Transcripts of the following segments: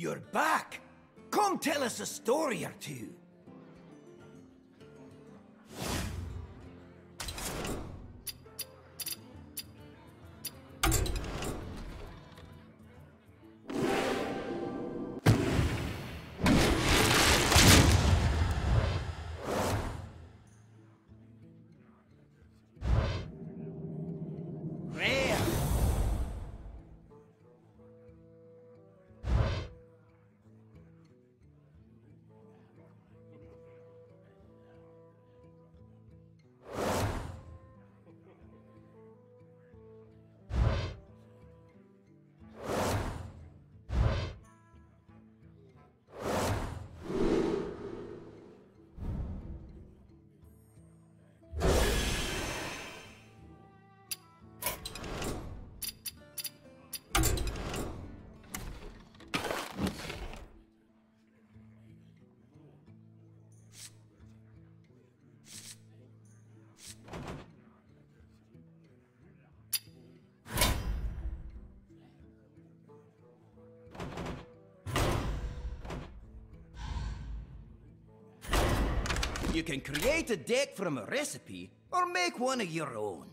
You're back! Come tell us a story or two. You can create a deck from a recipe, or make one of your own.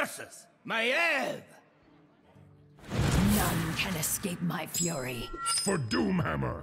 Curses! Maiev! None can escape my fury. For Doomhammer!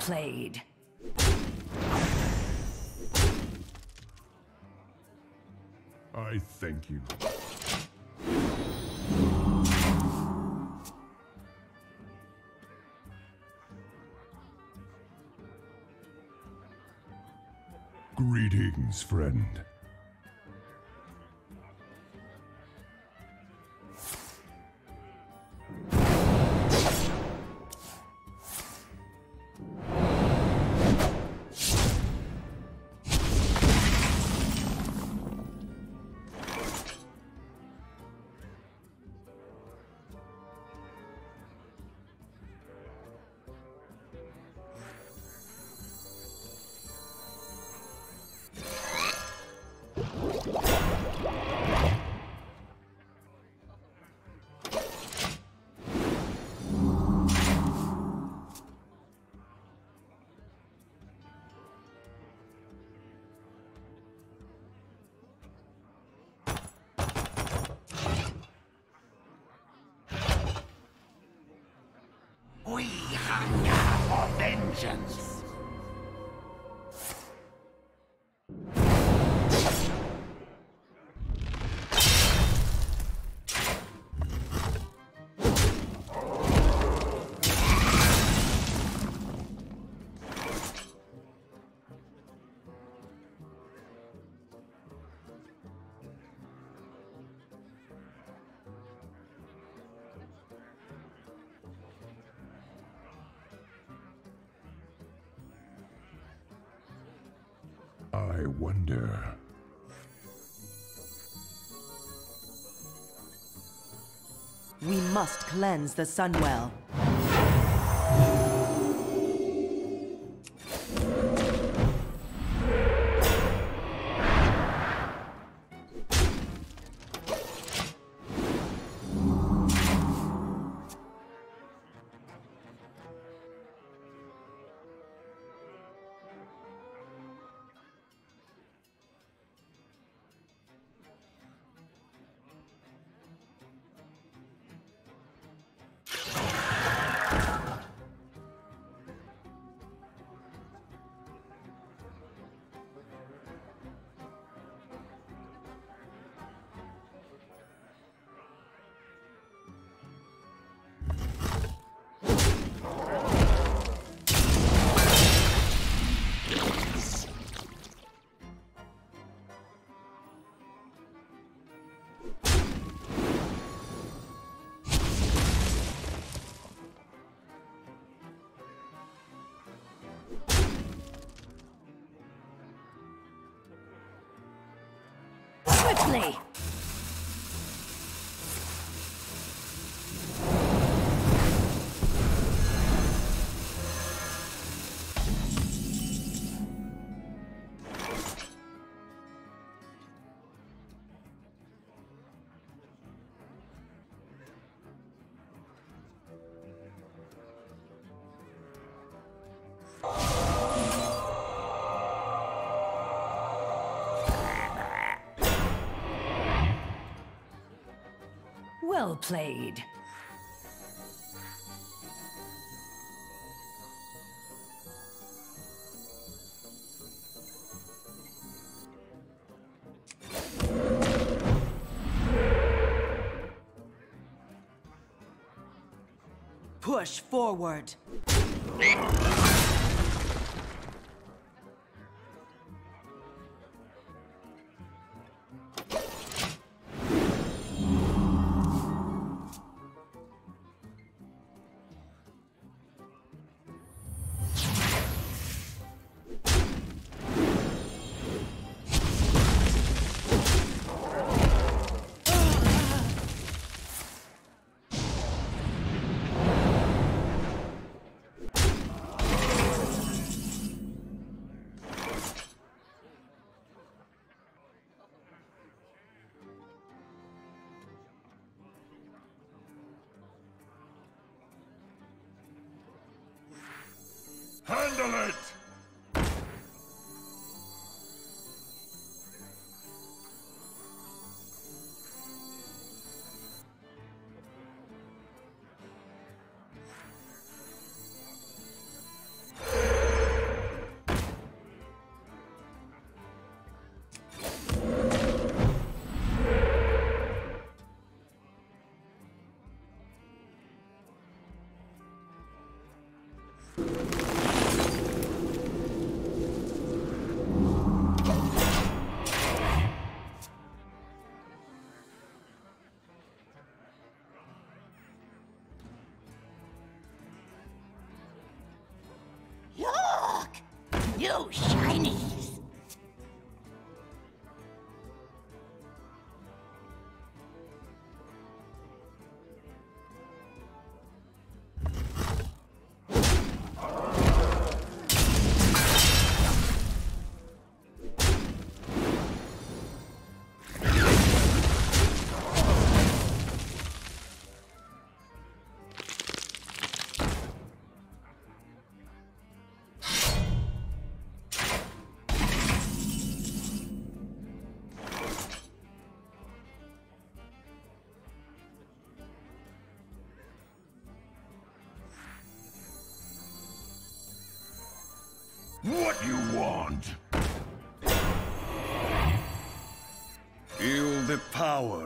Played. I thank you. Greetings, friend. I wonder. We must cleanse the Sunwell. Well played. Push forward. What you want? Feel the power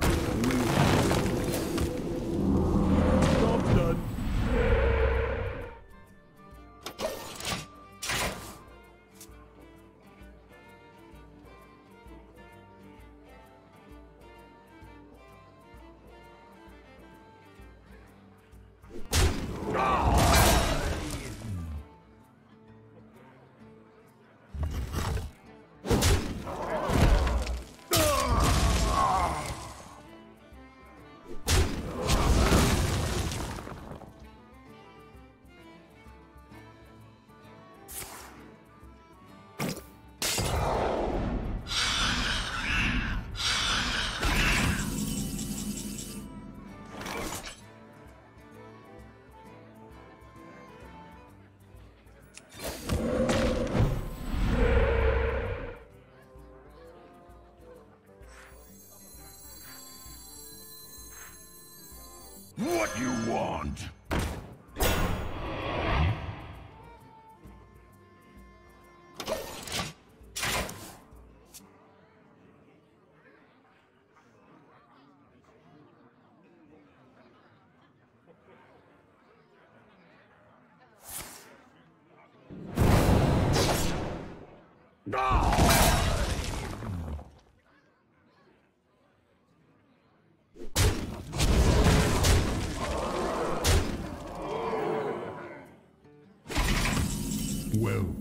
Well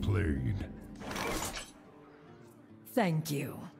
played. Thank you.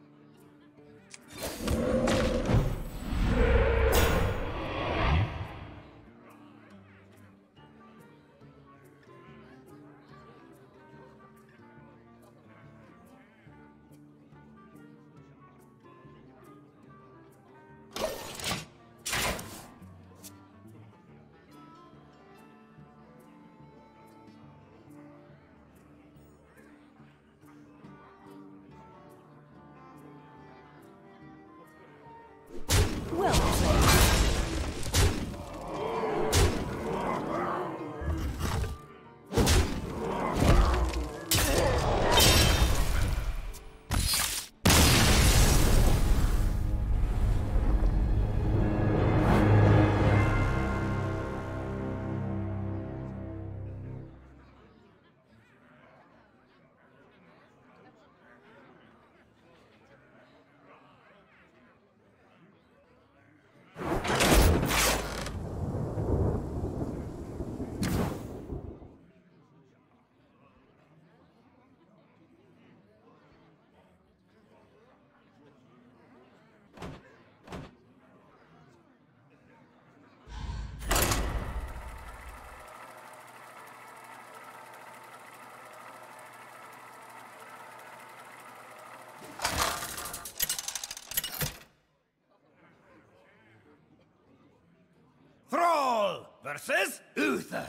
Versus Uther.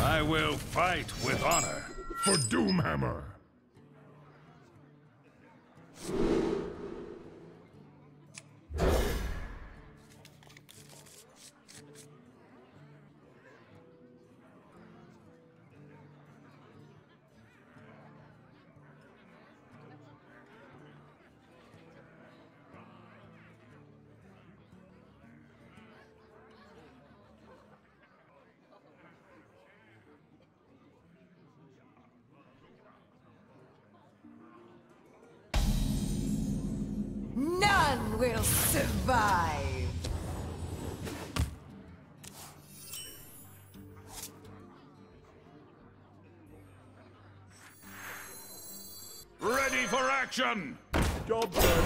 I will fight with honor for Doomhammer. Action! Job done.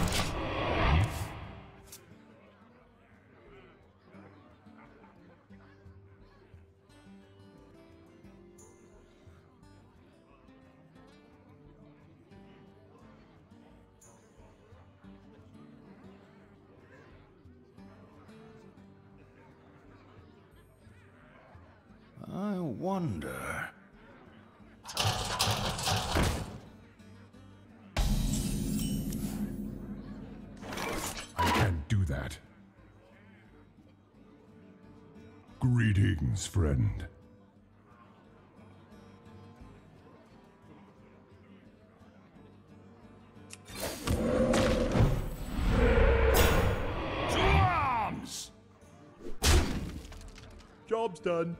I wonder. Greetings, friend. To arms! Job's done.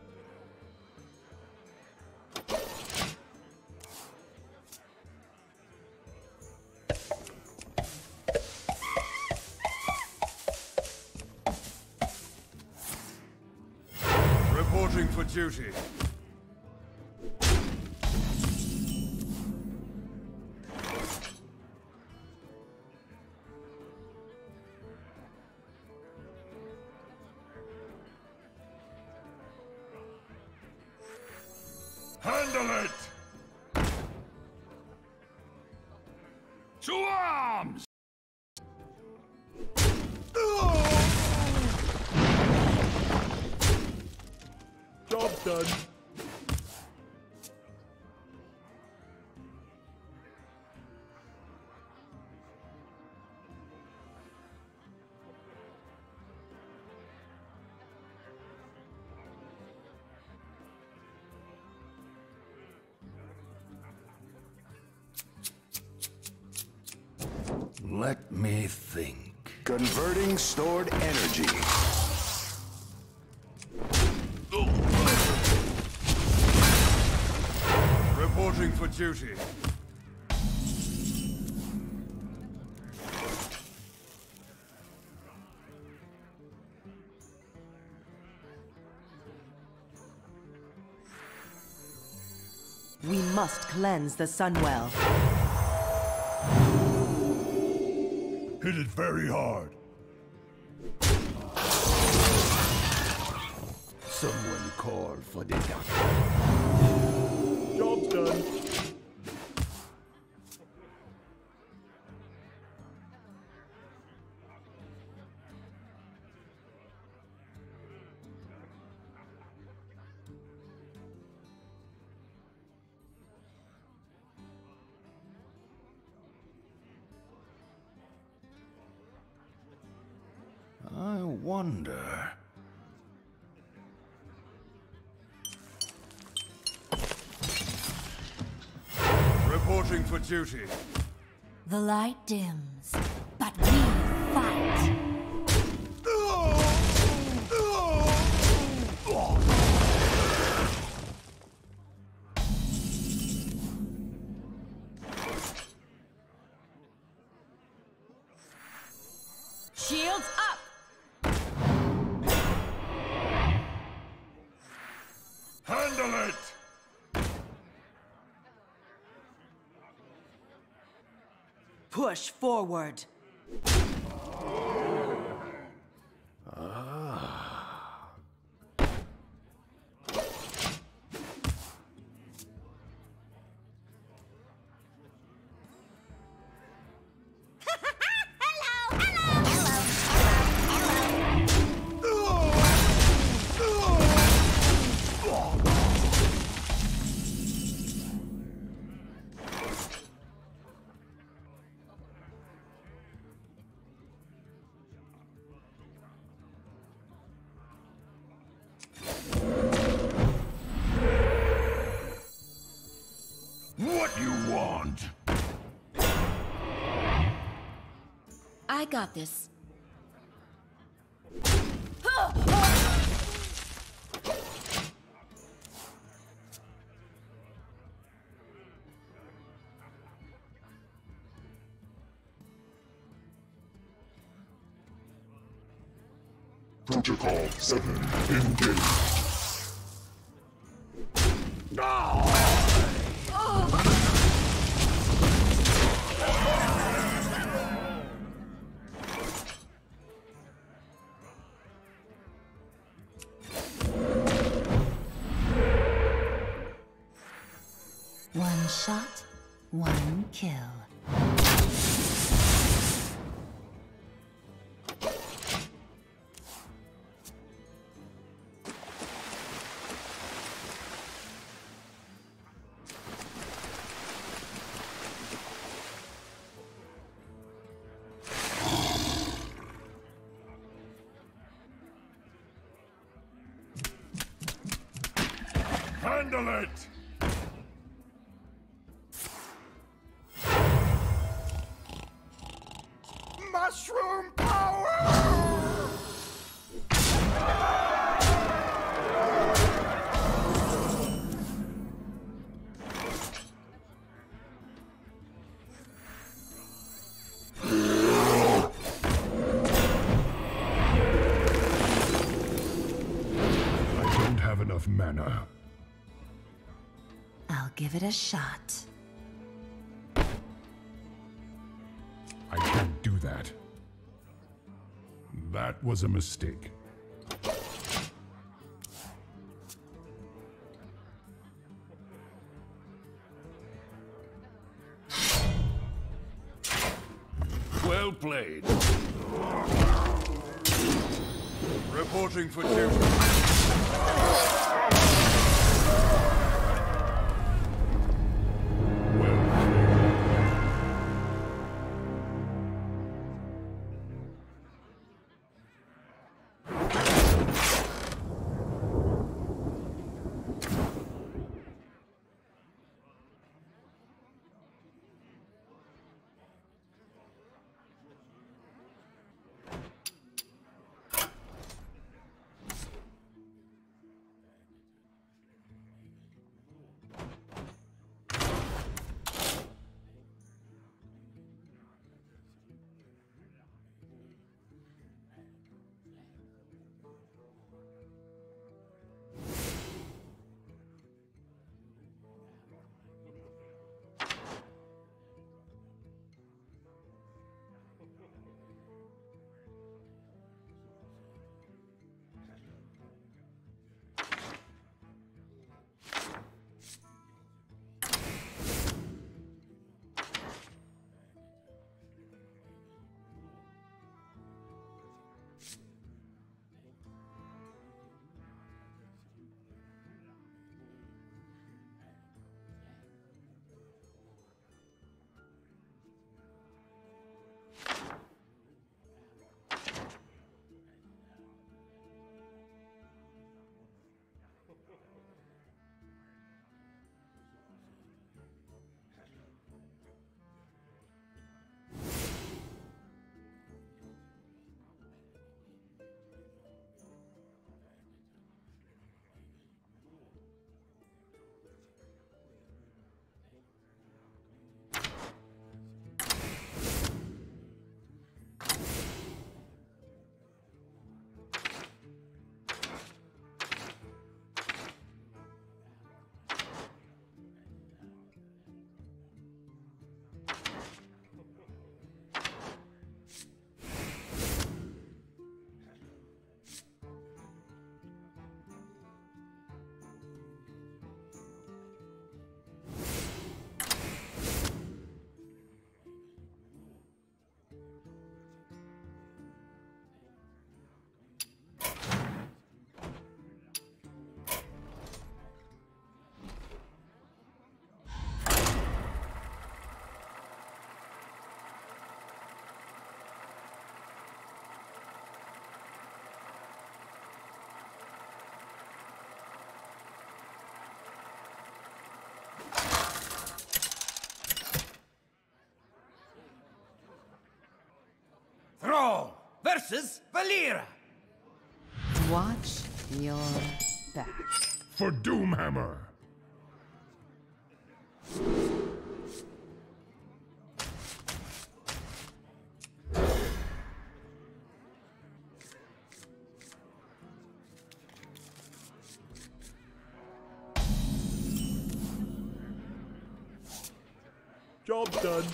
Duty. Job's. Let me think. Converting stored energy. Duty. We must cleanse the Sunwell. Hit it very hard. Someone call for the doctor. Job's done. Duty. The light dims, Push forward. I got this. Protocol 7 engaged. Handle it! Mushroom power! I give it a shot. I can't do that. That was a mistake. Well played. Reporting for duty. Versus Valeera. Watch your back. For Doomhammer! Job done.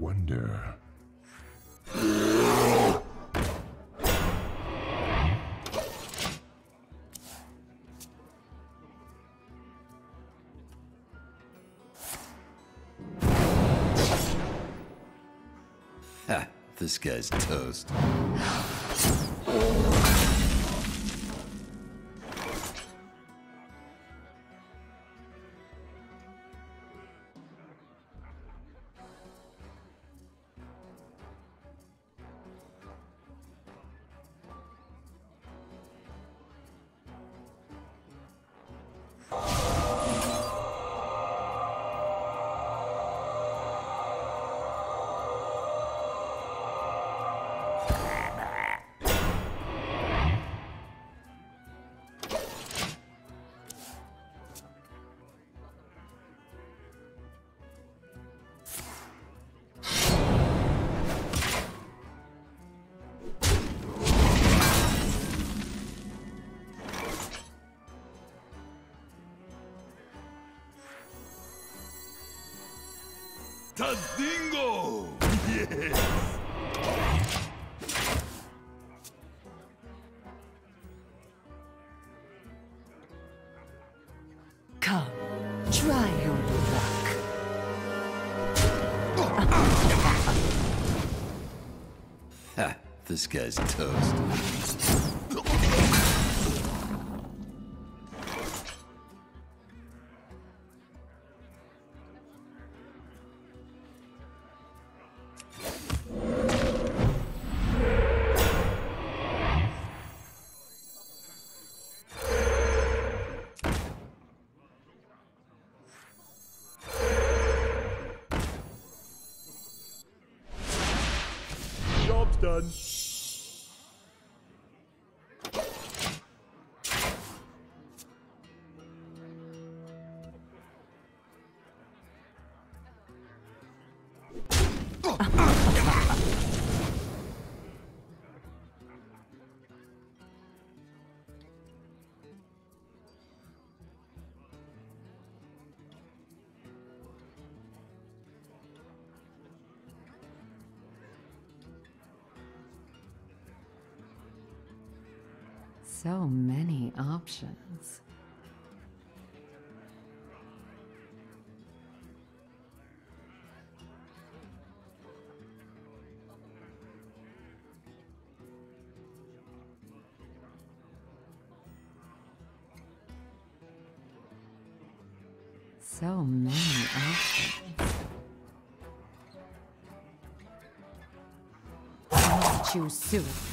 Wonder. Ha, this guy's toast. Tazdingo! Yes! Come, try your luck. Ha, this guy's toast. Options. So many options. Choose soon.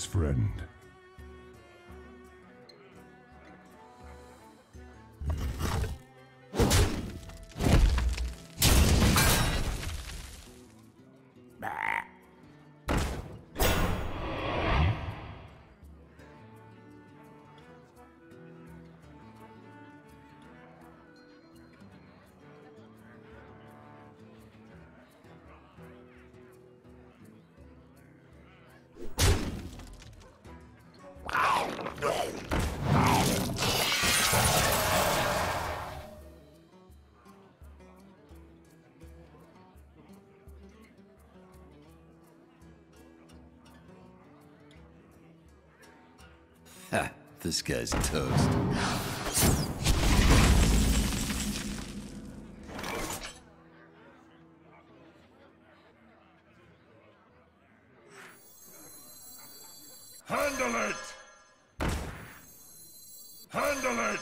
Friend. This guy's toast. Handle it! Handle it!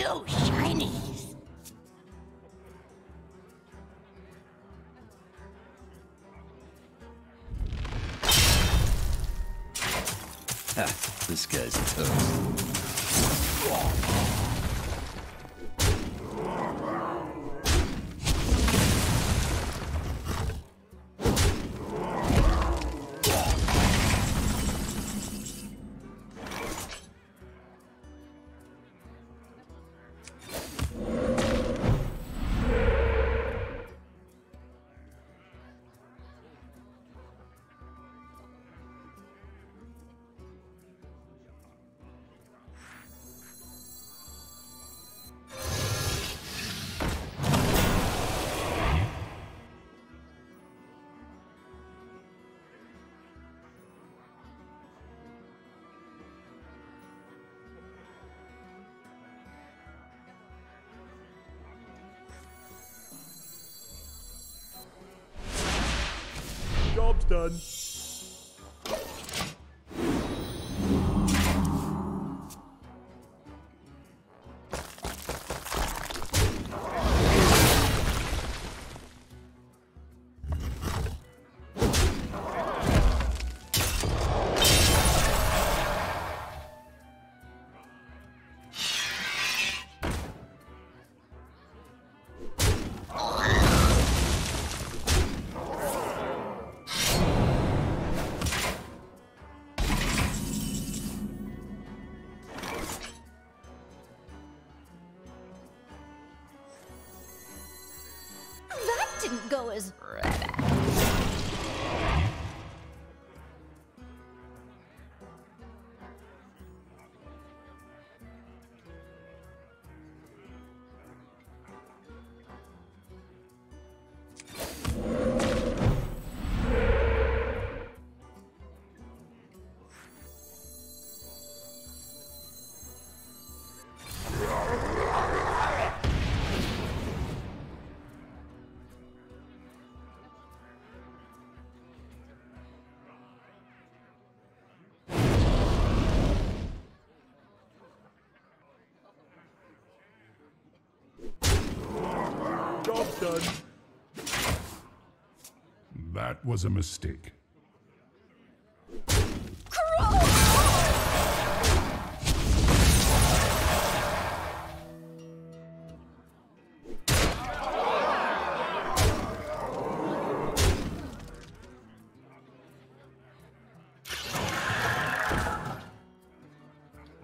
New Job's done. Didn't done. That was a mistake.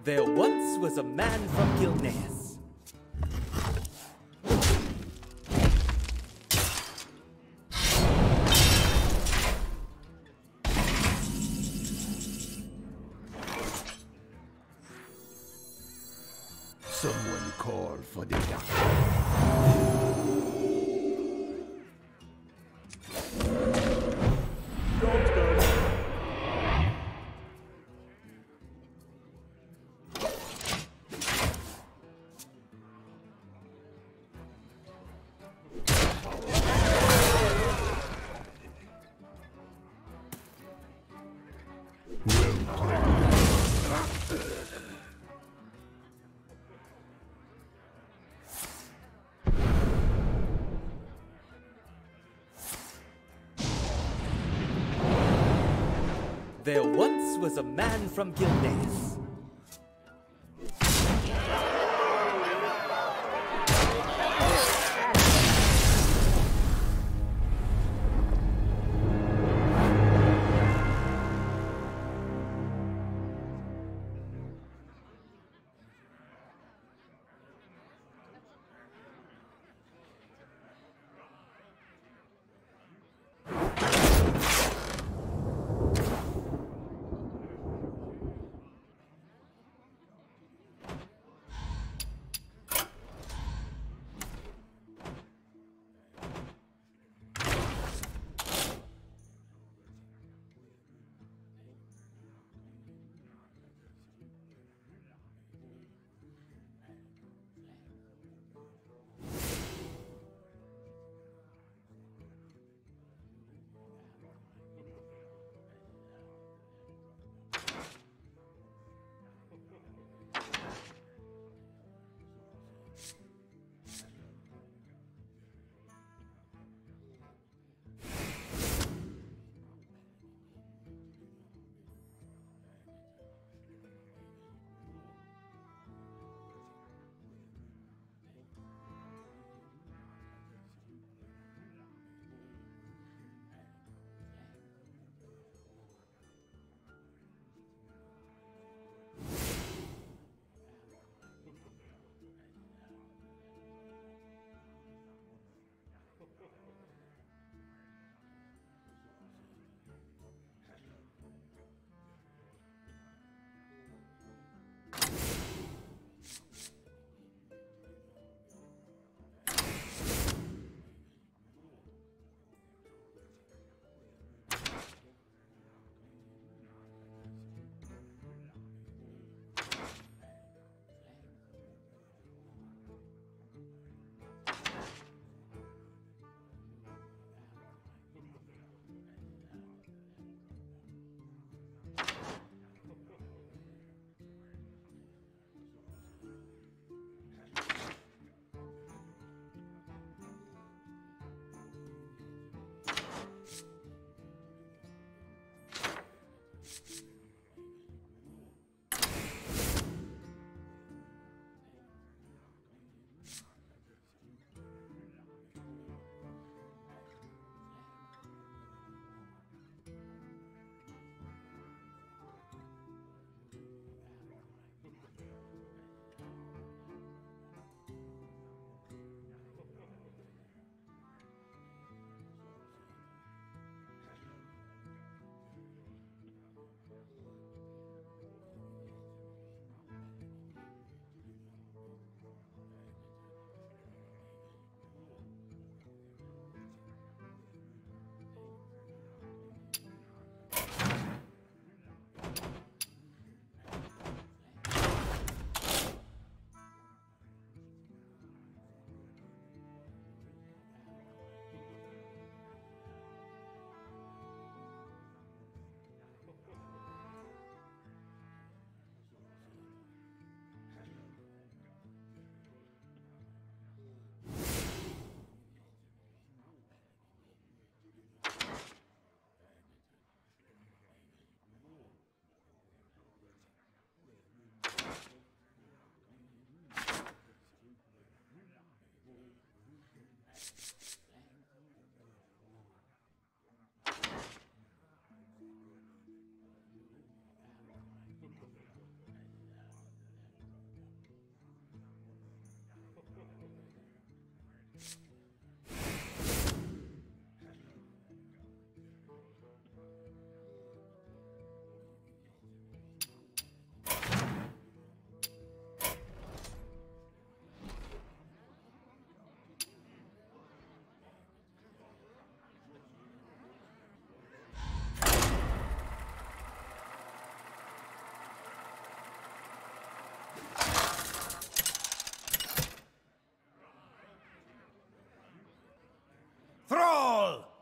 There once was a man from Gilneas. There once was a man from Gilneas.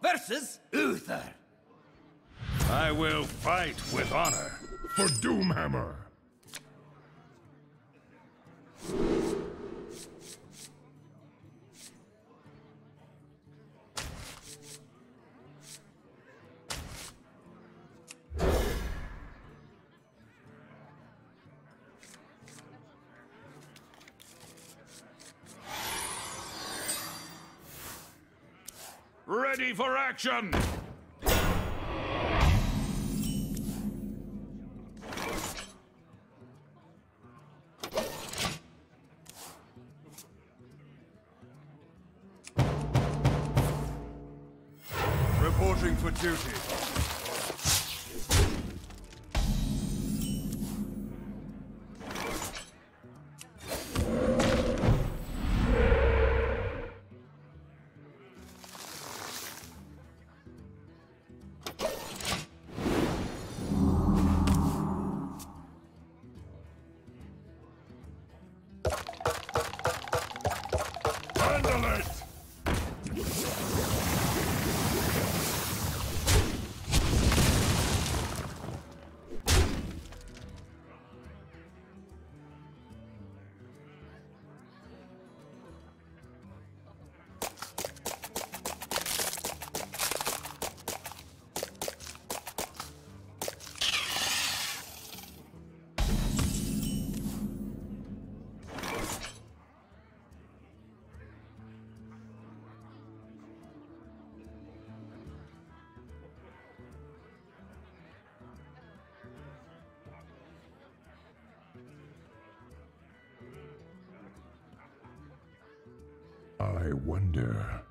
Versus Uther. I will fight with honor. For Doomhammer. Action! I wonder.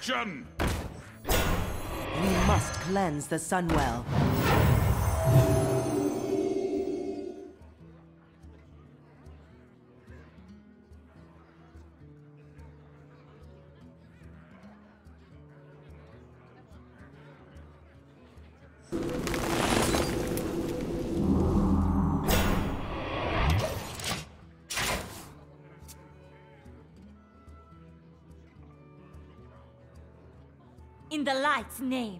Action! We must cleanse the Sunwell. Light's name.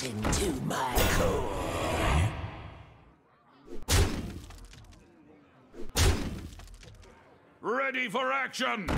Rotten to my core. Ready for action!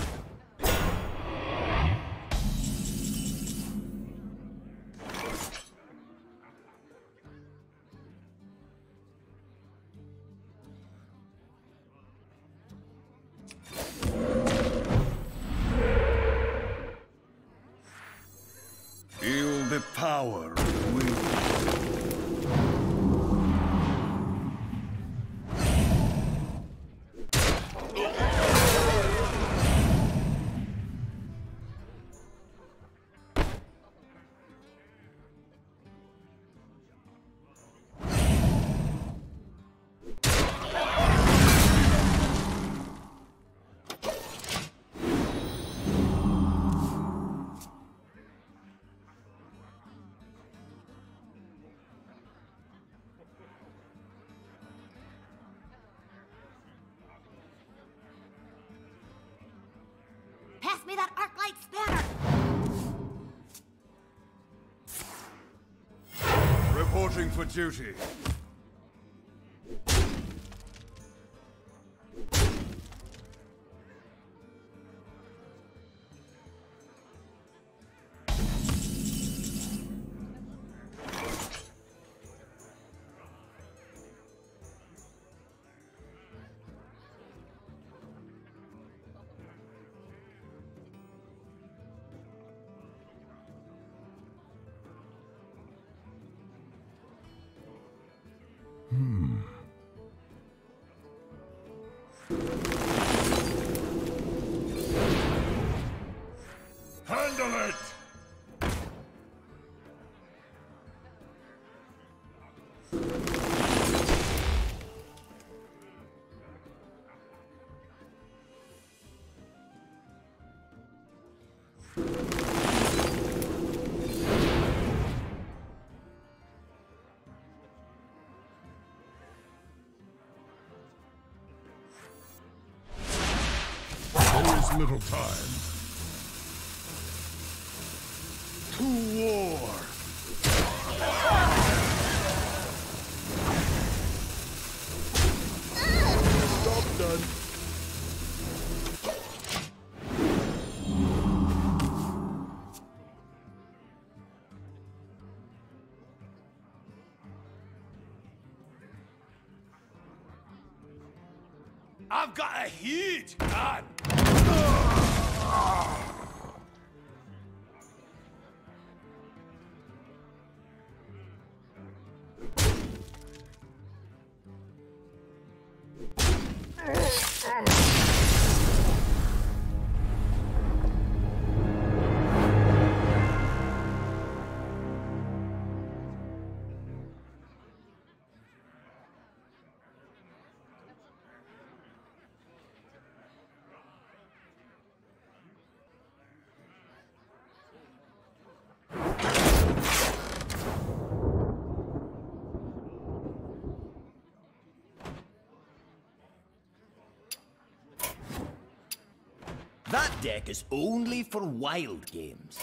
Me that Arclight spanner! Reporting for duty. Little time. To war! That deck is only for wild games.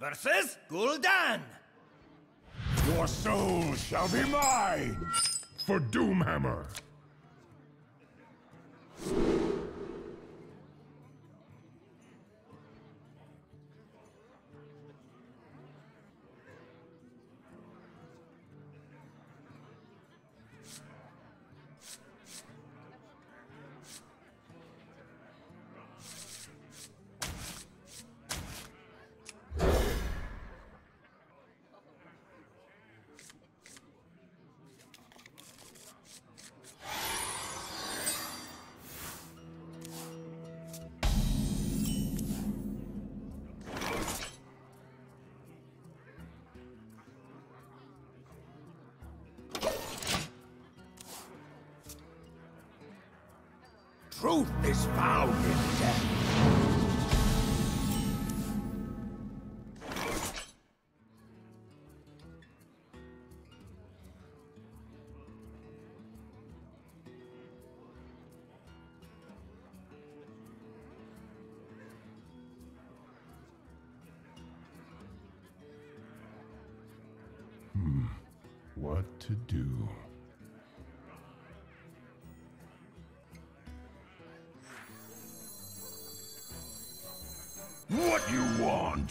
Versus Gul'dan. Your soul shall be mine! For Doomhammer! What you want?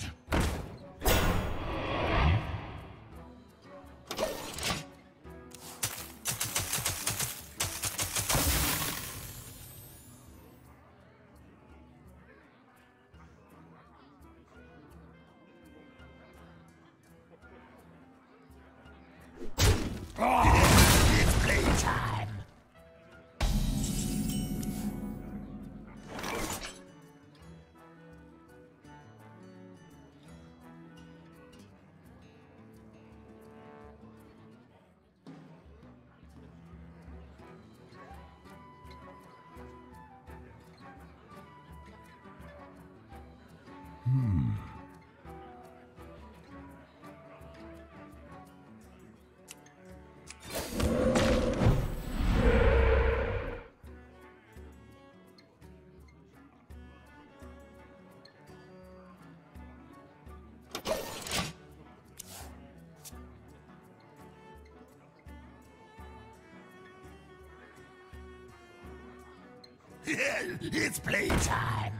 it's playtime.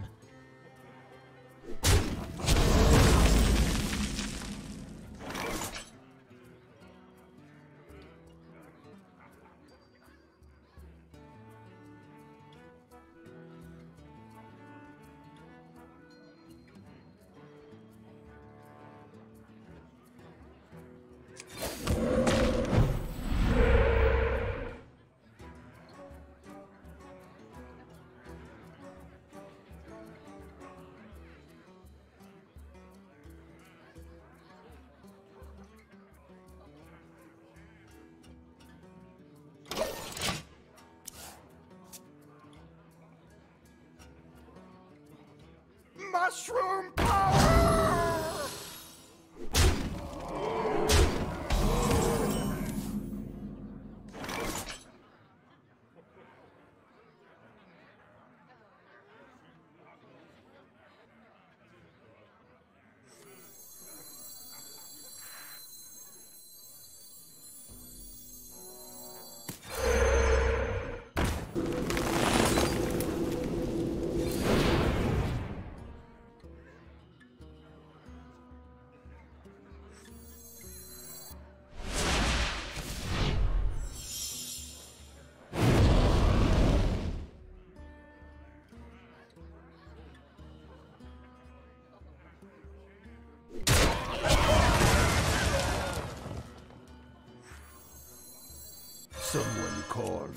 Mushroom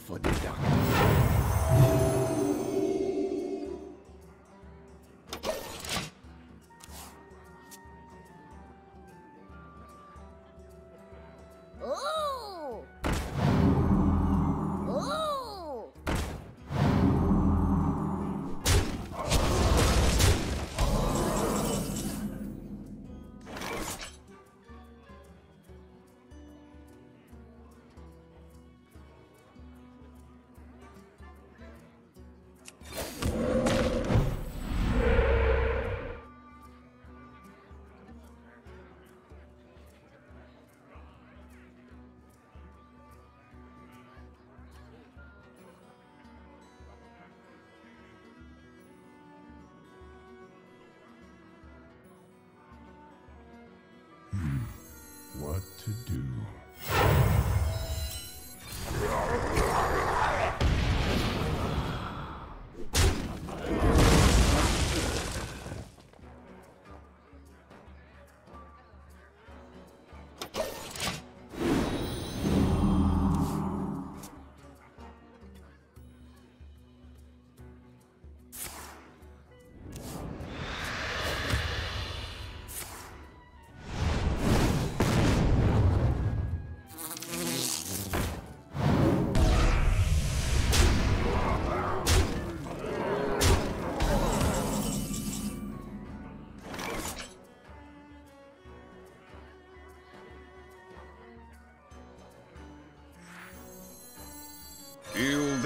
call for to do?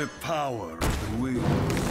The power of the will.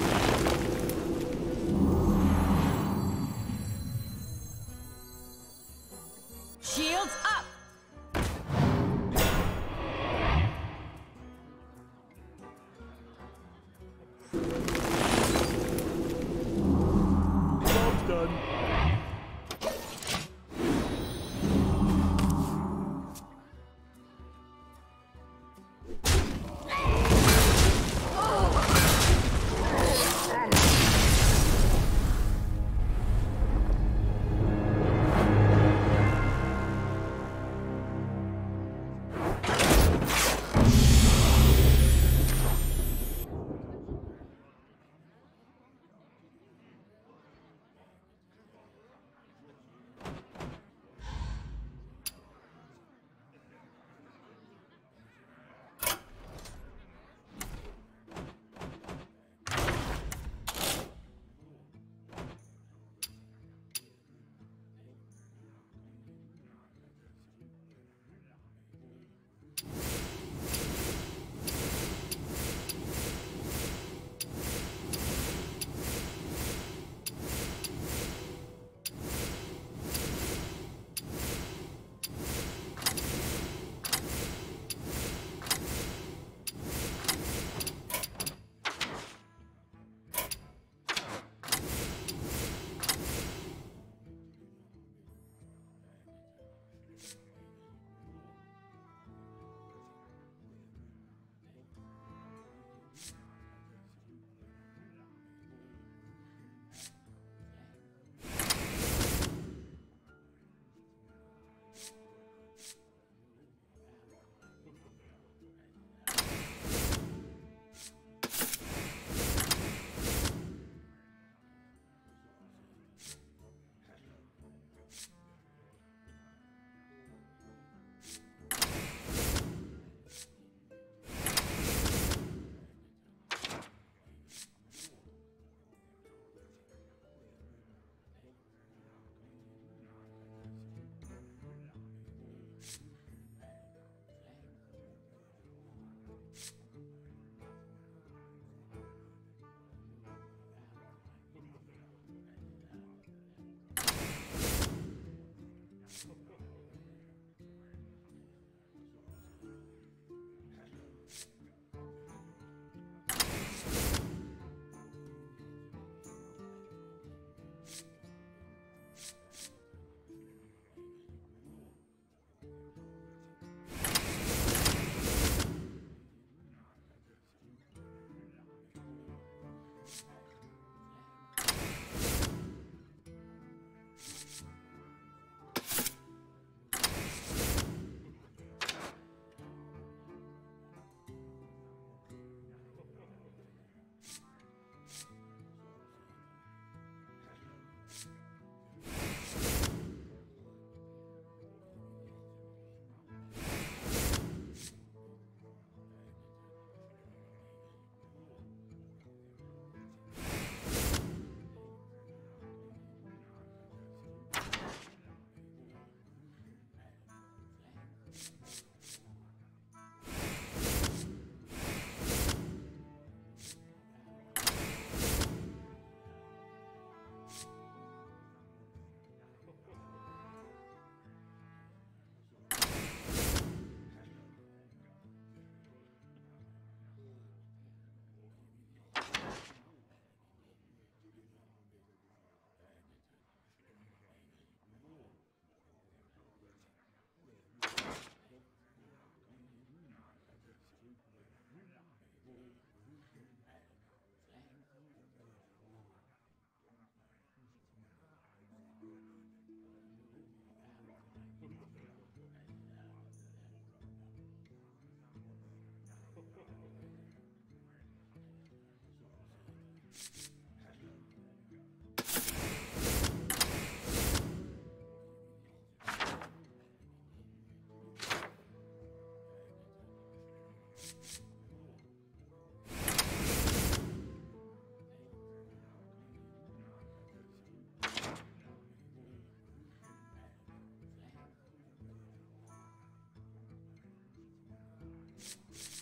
Thrall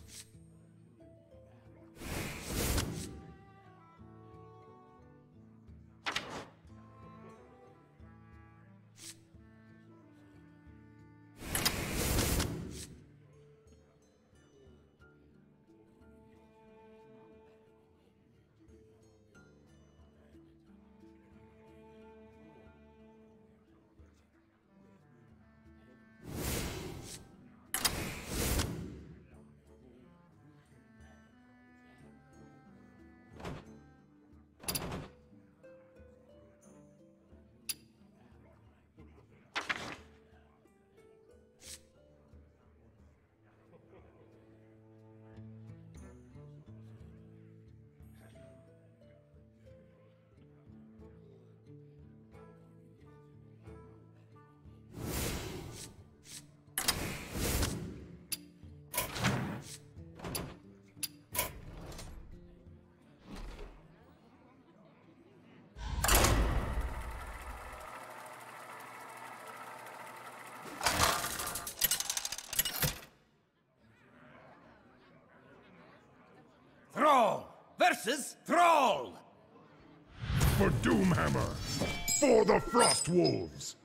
versus Thrall! For Doomhammer! For the Frost Wolves!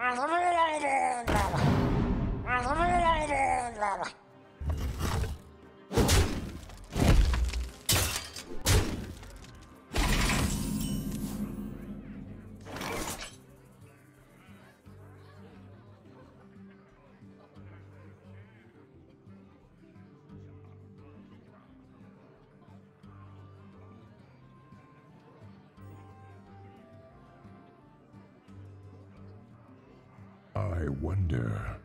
遊べないで Wonder.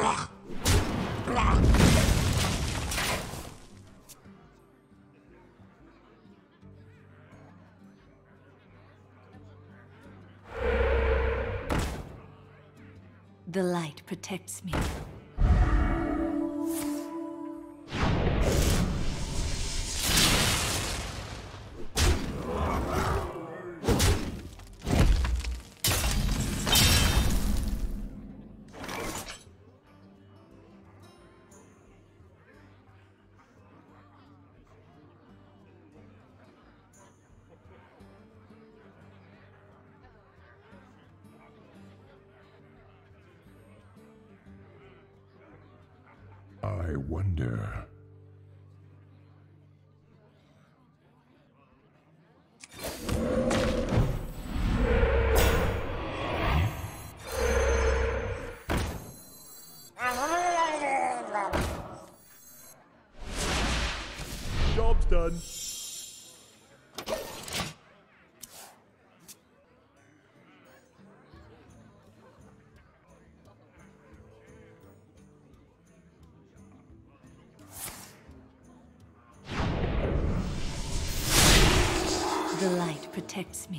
The light protects me. Protects me.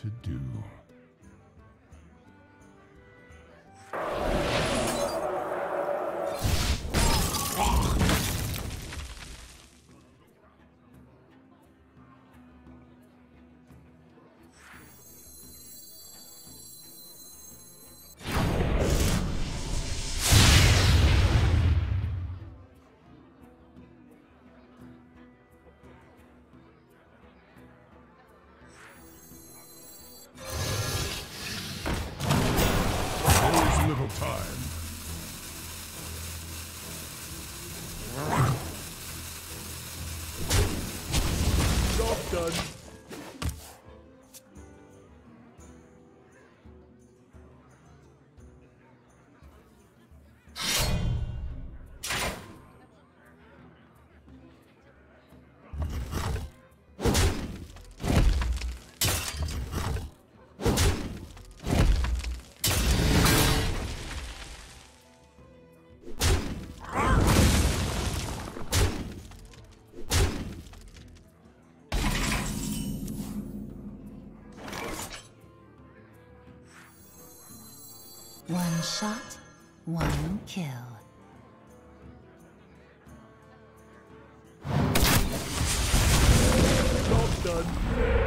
To do? One shot, one kill. Job's done.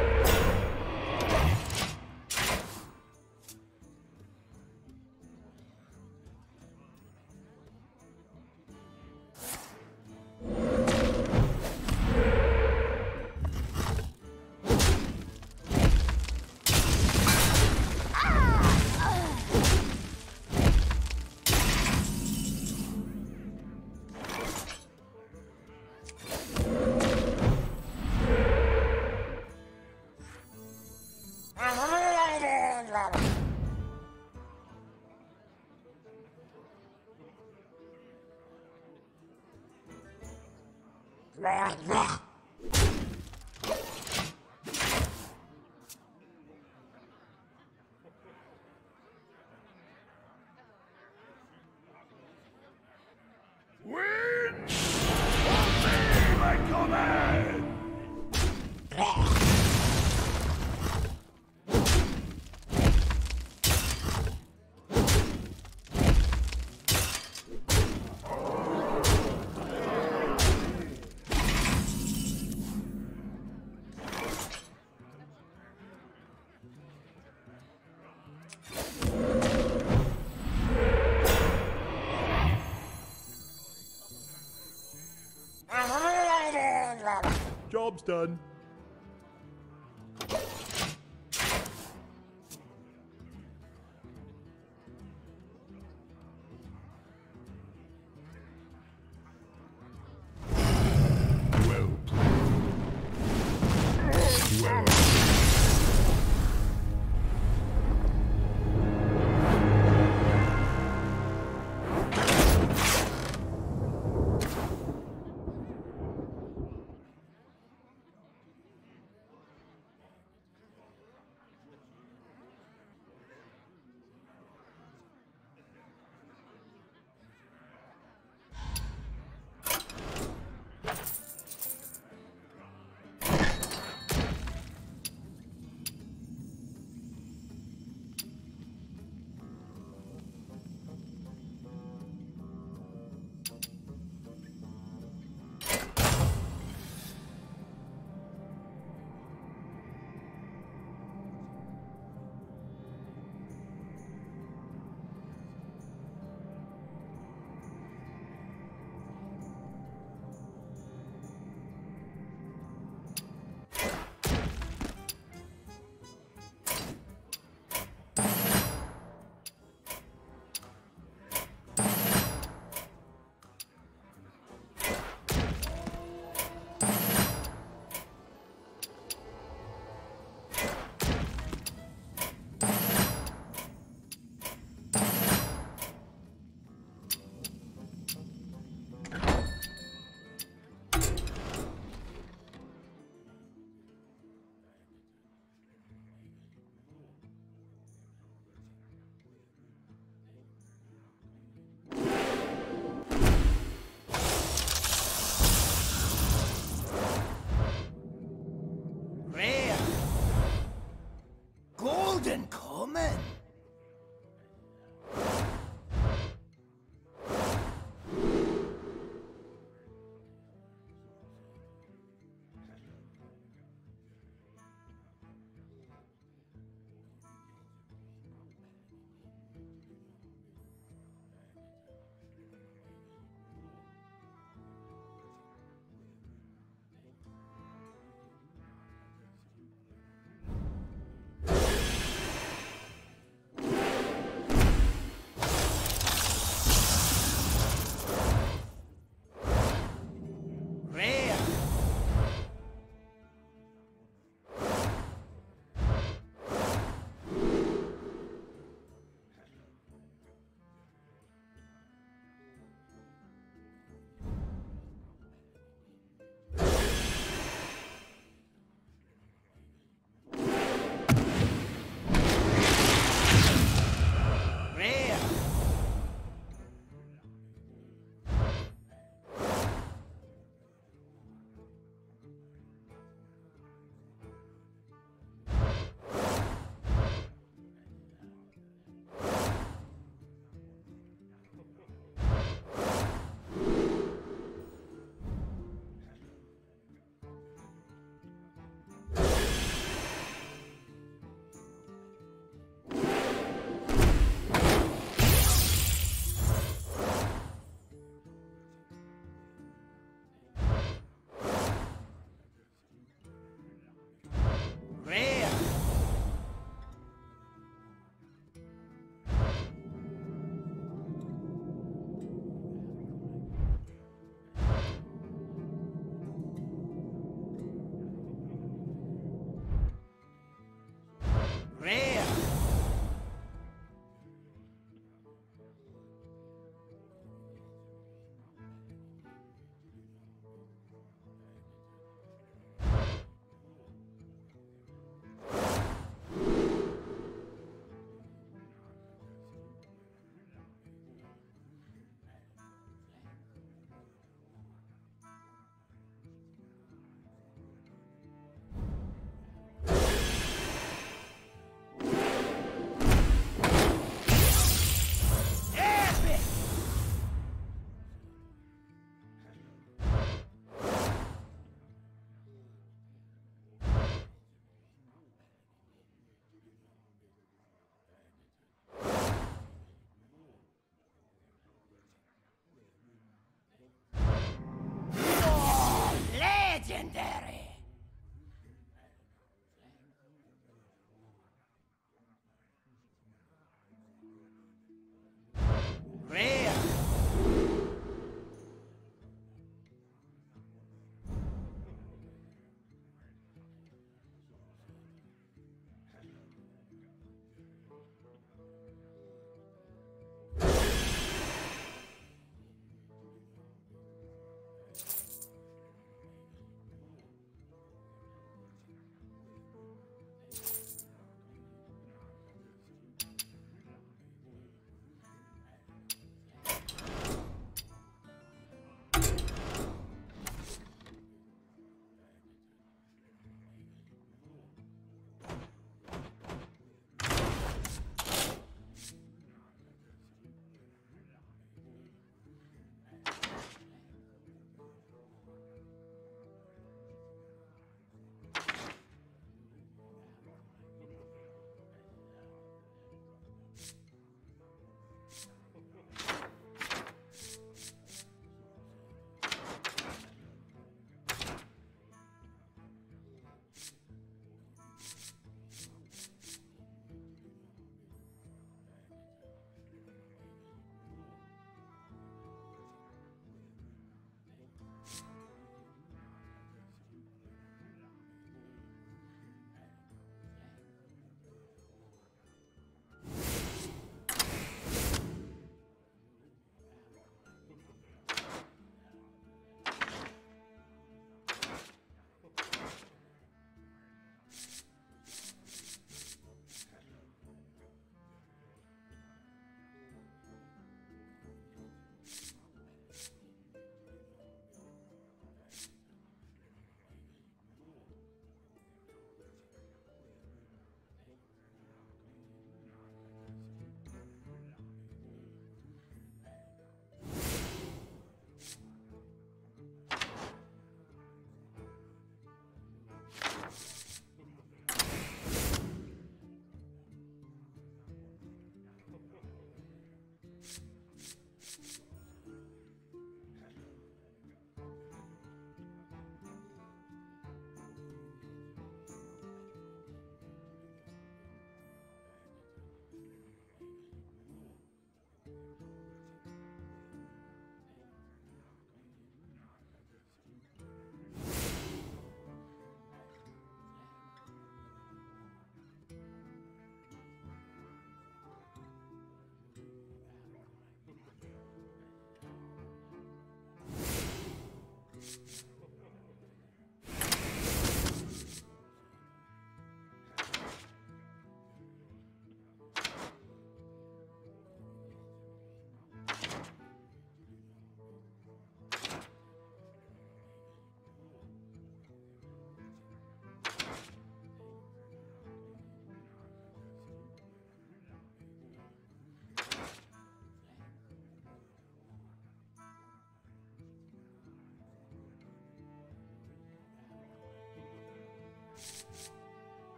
来呀来呀 job's done.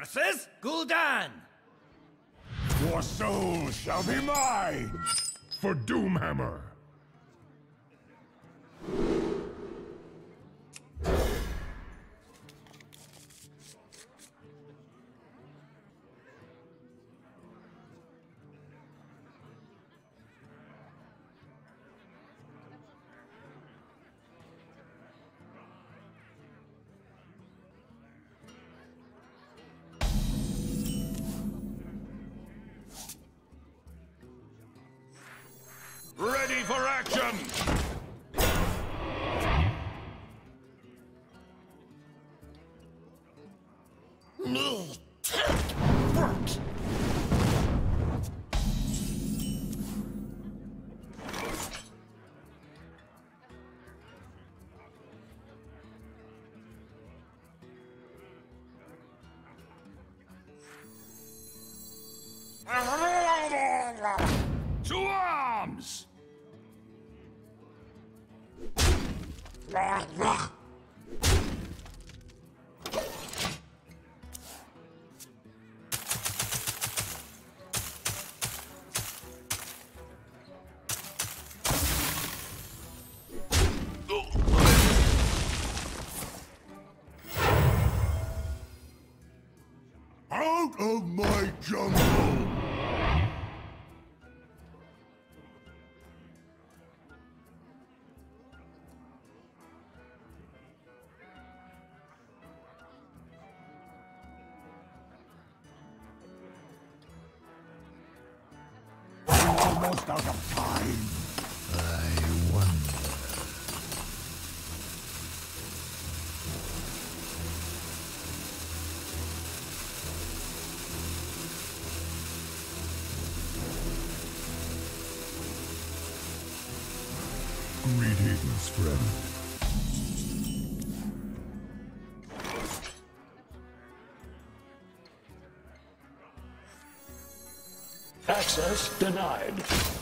Versus Gul'dan. Your soul shall be mine! For Doomhammer! To arms! Almost out of time. Denied.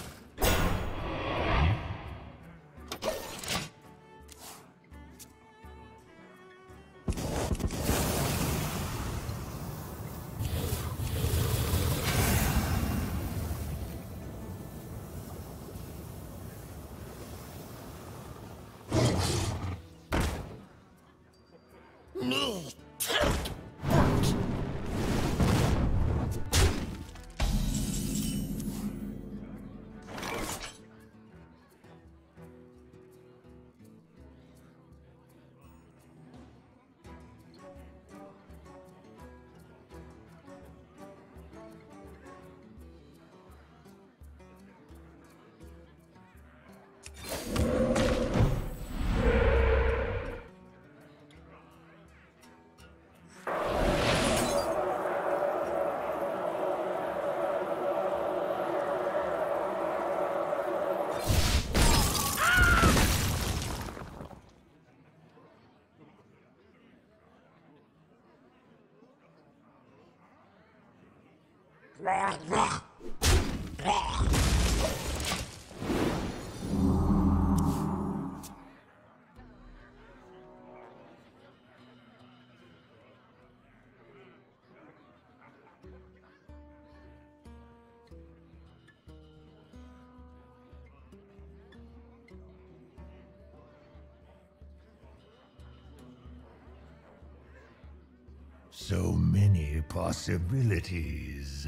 So many possibilities.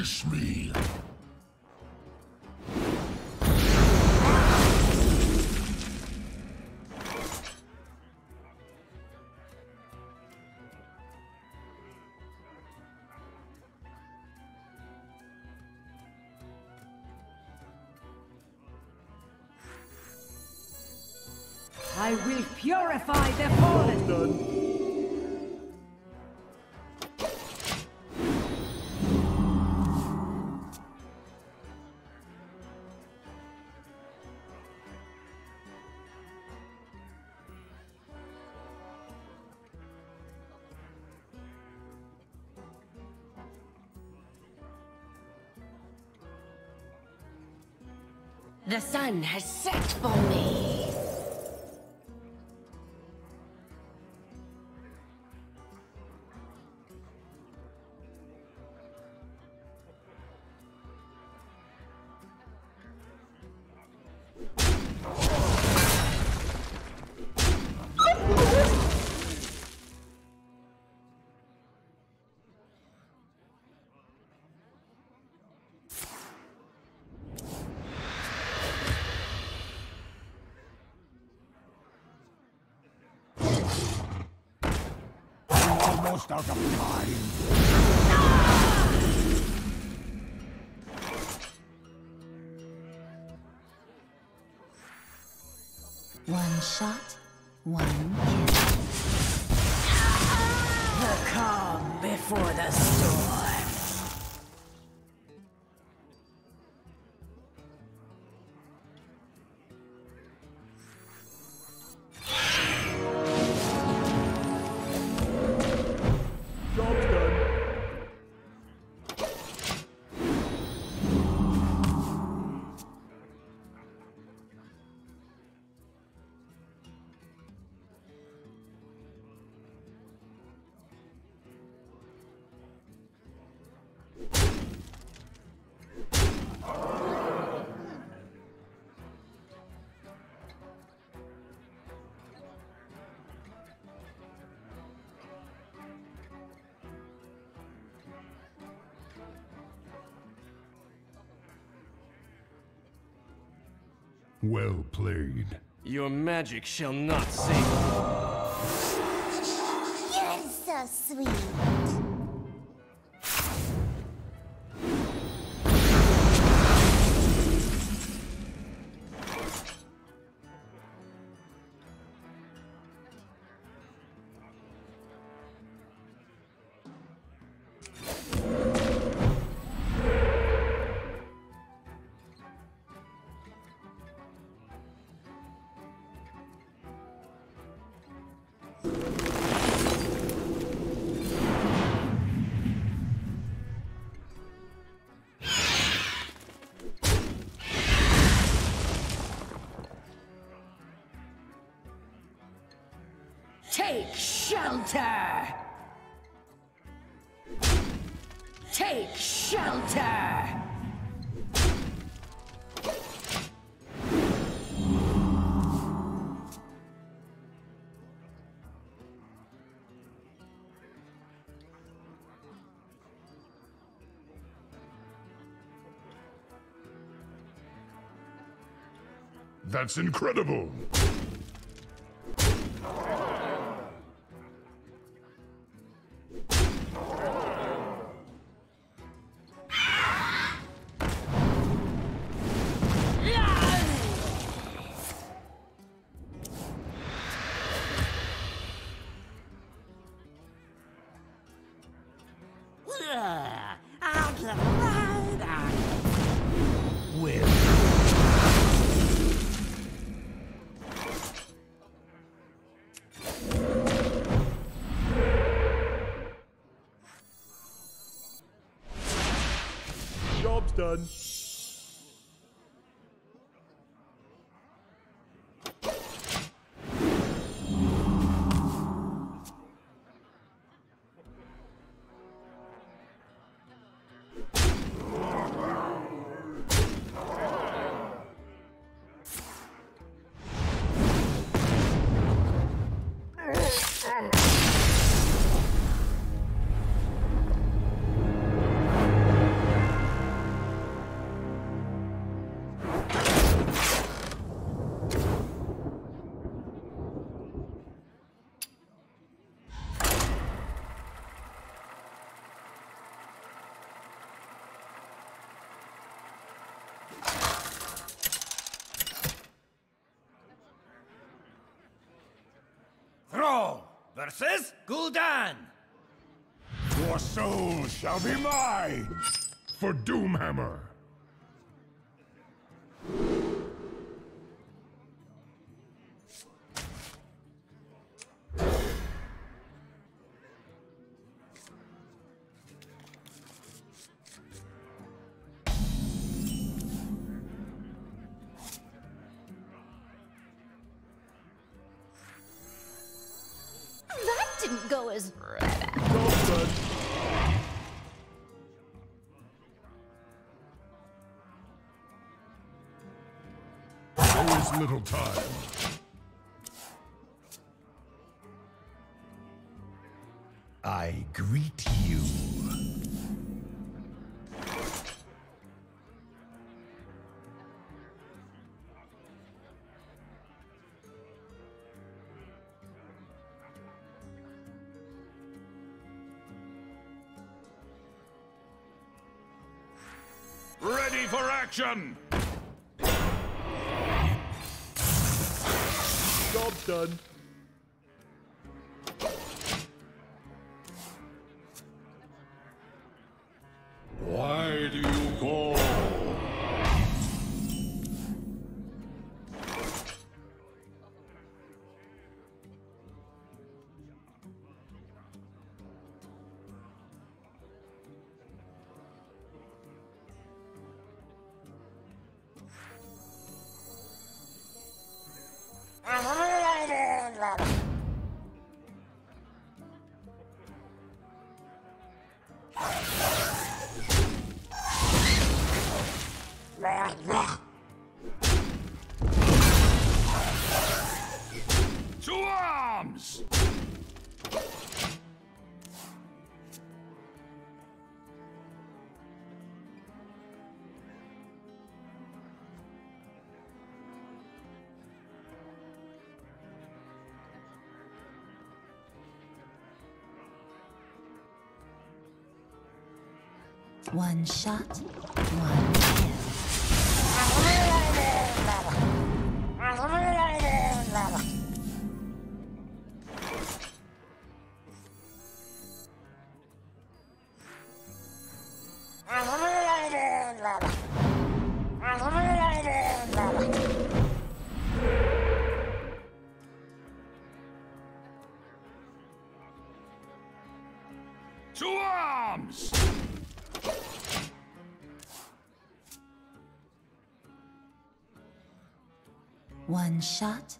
Unleash me! I will purify the fallen. The sun has set for me. Almost out of time. One shot, one kill. The calm before the storm. Well played. Your magic shall not save me. You're so sweet. Shelter! Take shelter! That's incredible! Versus Gul'dan. Your soul shall be mine! For Doomhammer! Little time. I greet you. Ready for action! Done. One shot, one kill. One shot,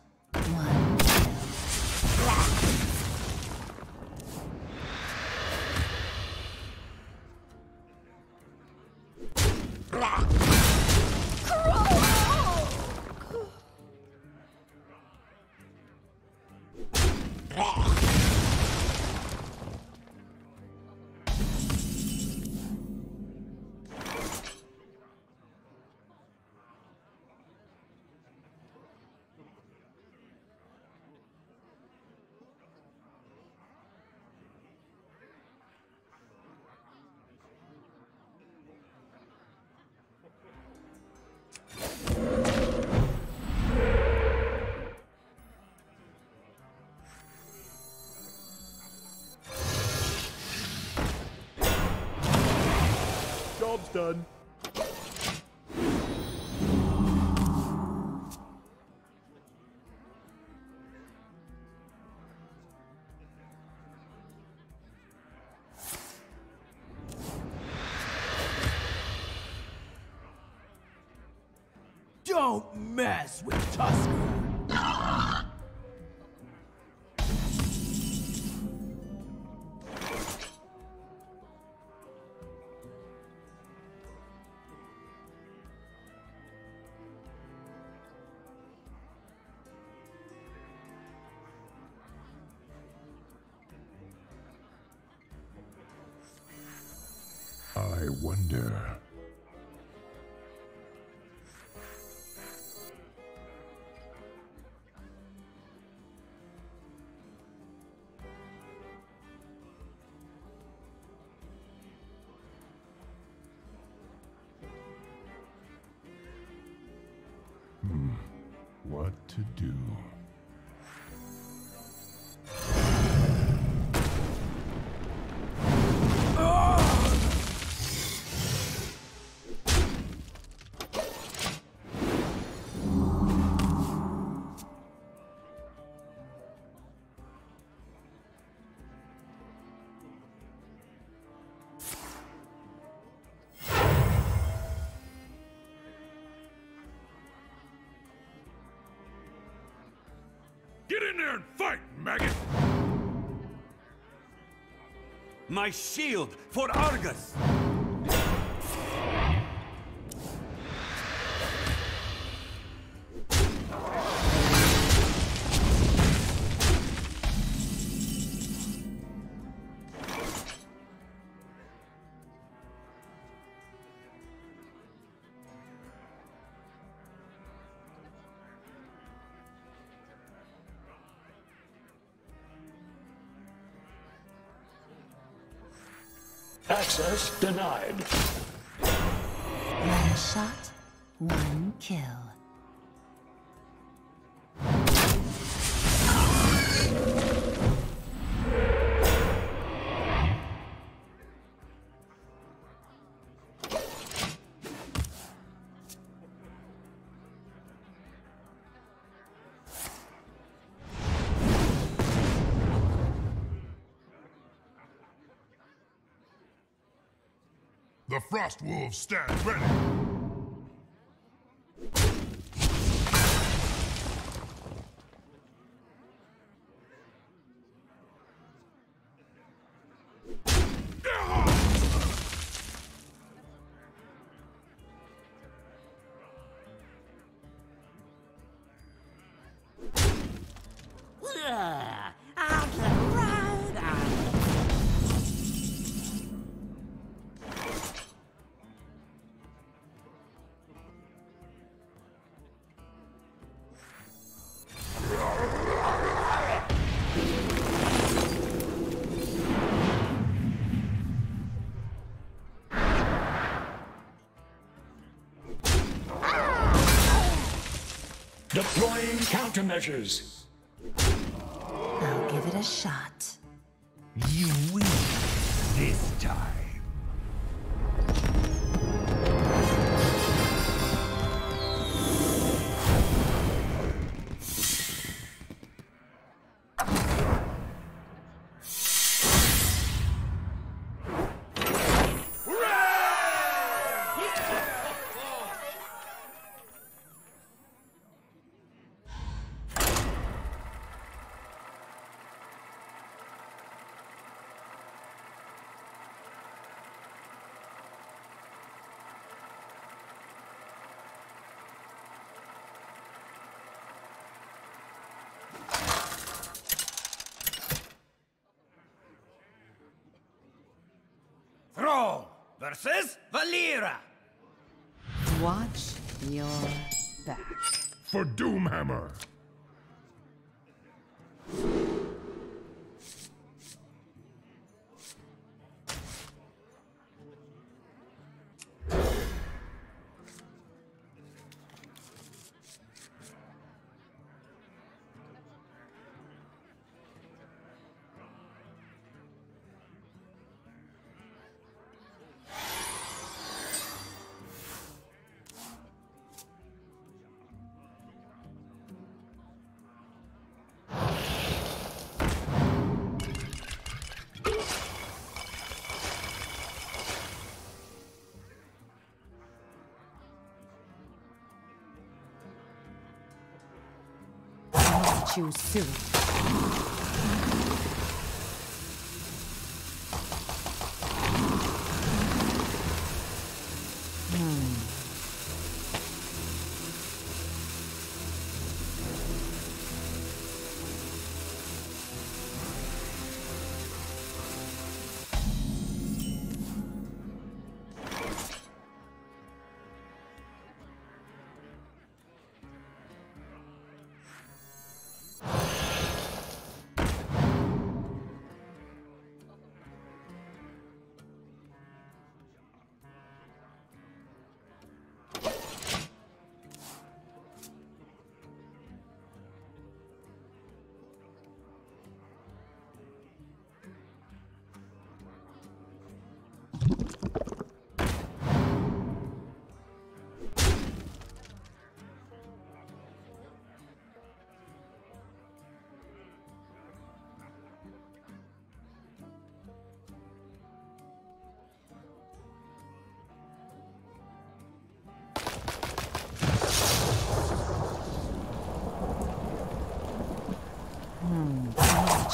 done. Don't mess with Tuskarr! What to do? Get in there and fight, maggot! My shield for Argus. Denied. One shot, one kill. The Frost Wolves stand ready. Deploying countermeasures. Thrall versus Valeera. Watch your back. For Doomhammer! Choose soon.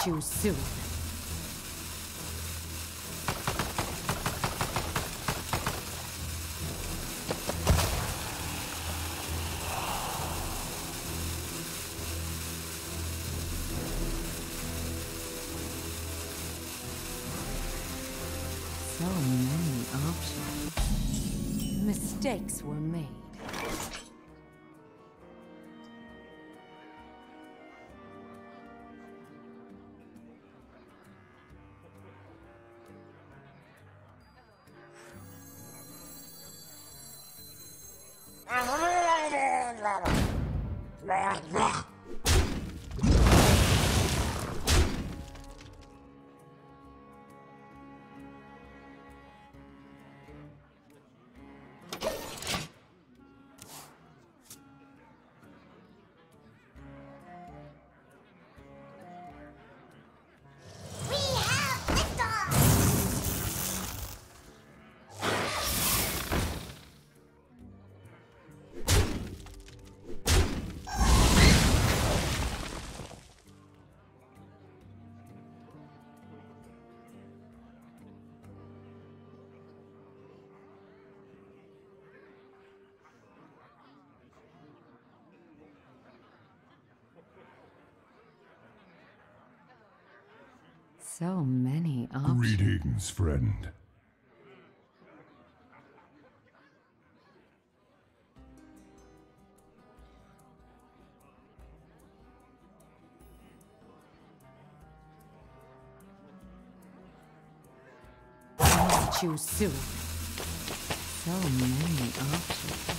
Choose soon. So many options. Mistakes were made. We So many options. Greetings, friend. Must choose soon. So many options.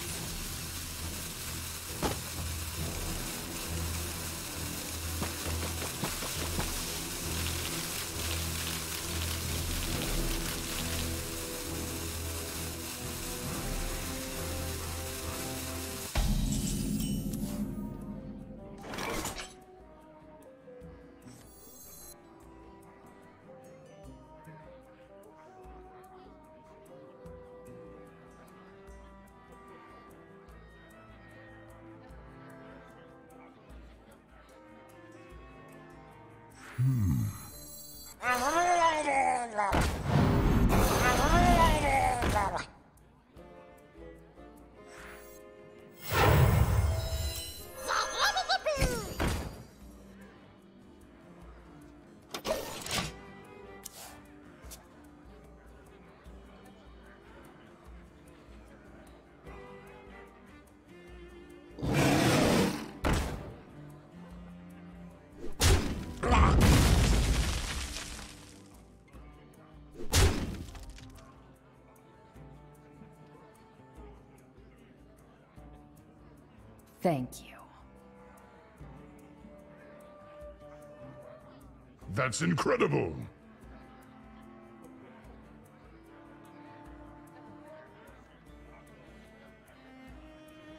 Thank you. That's incredible.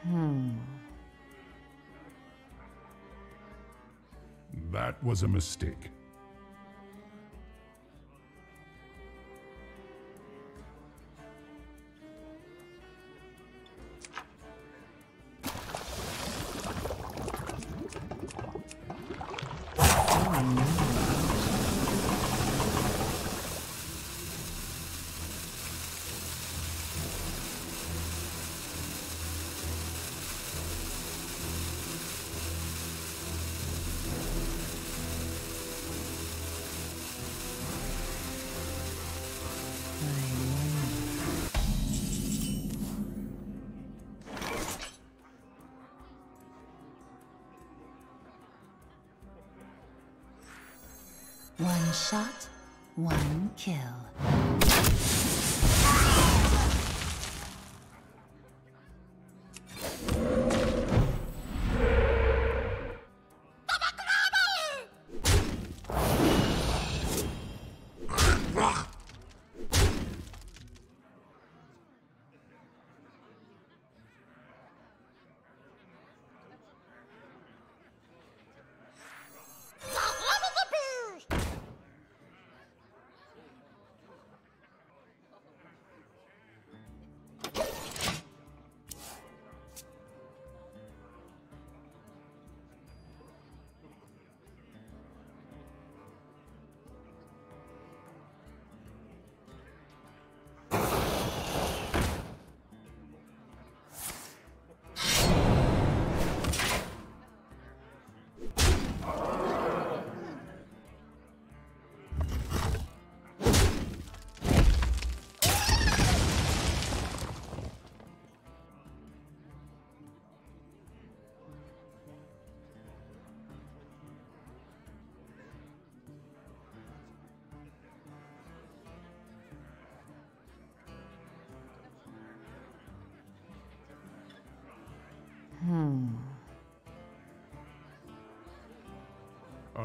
Hmm. That was a mistake.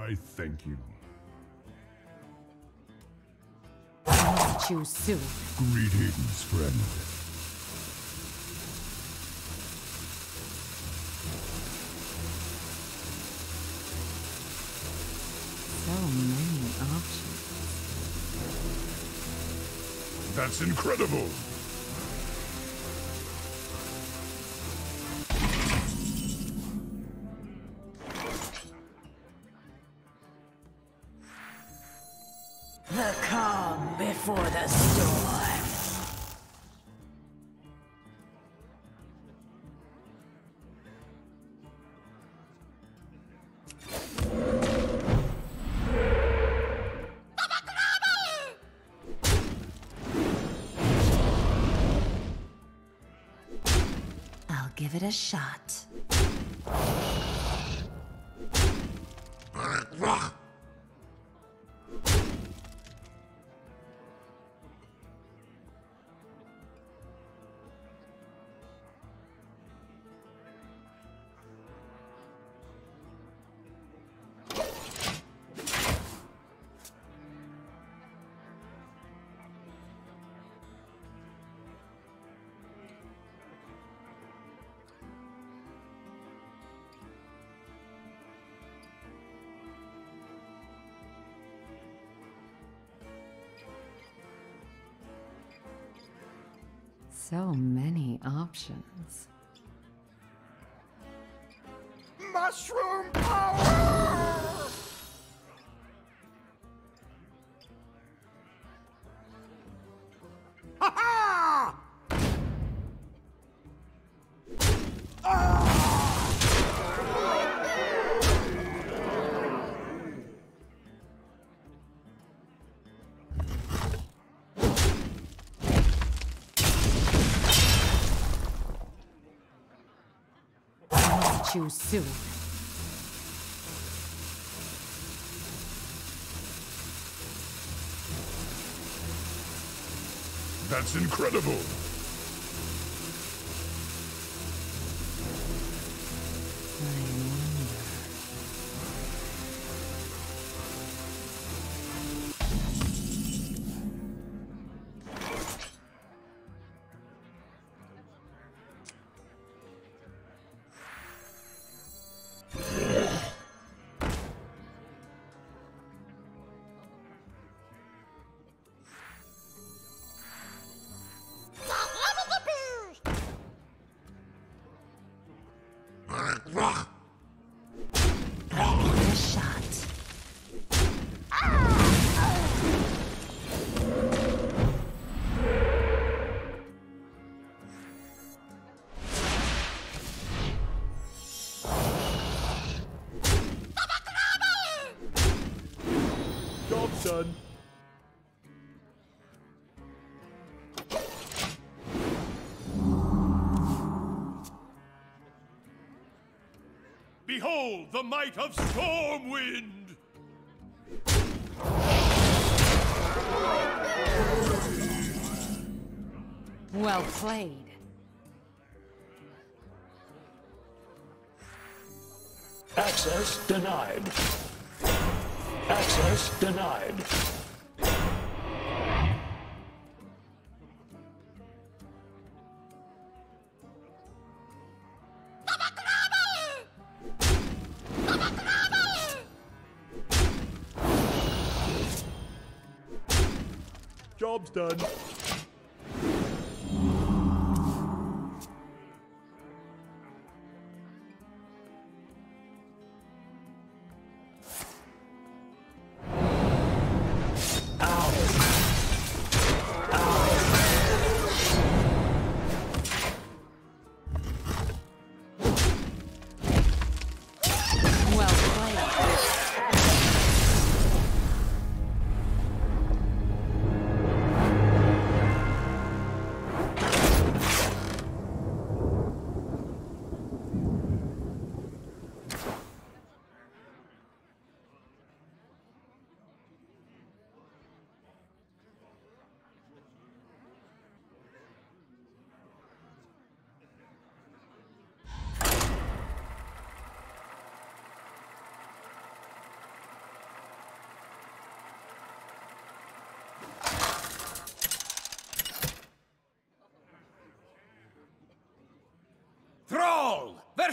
I thank you. Choose soon. Greetings, friend. So many options. That's incredible! Give it a shot. So many options. Mushroom power! Choose soon. That's incredible! Behold the might of Stormwind! Well played. Access denied. Access denied. Done.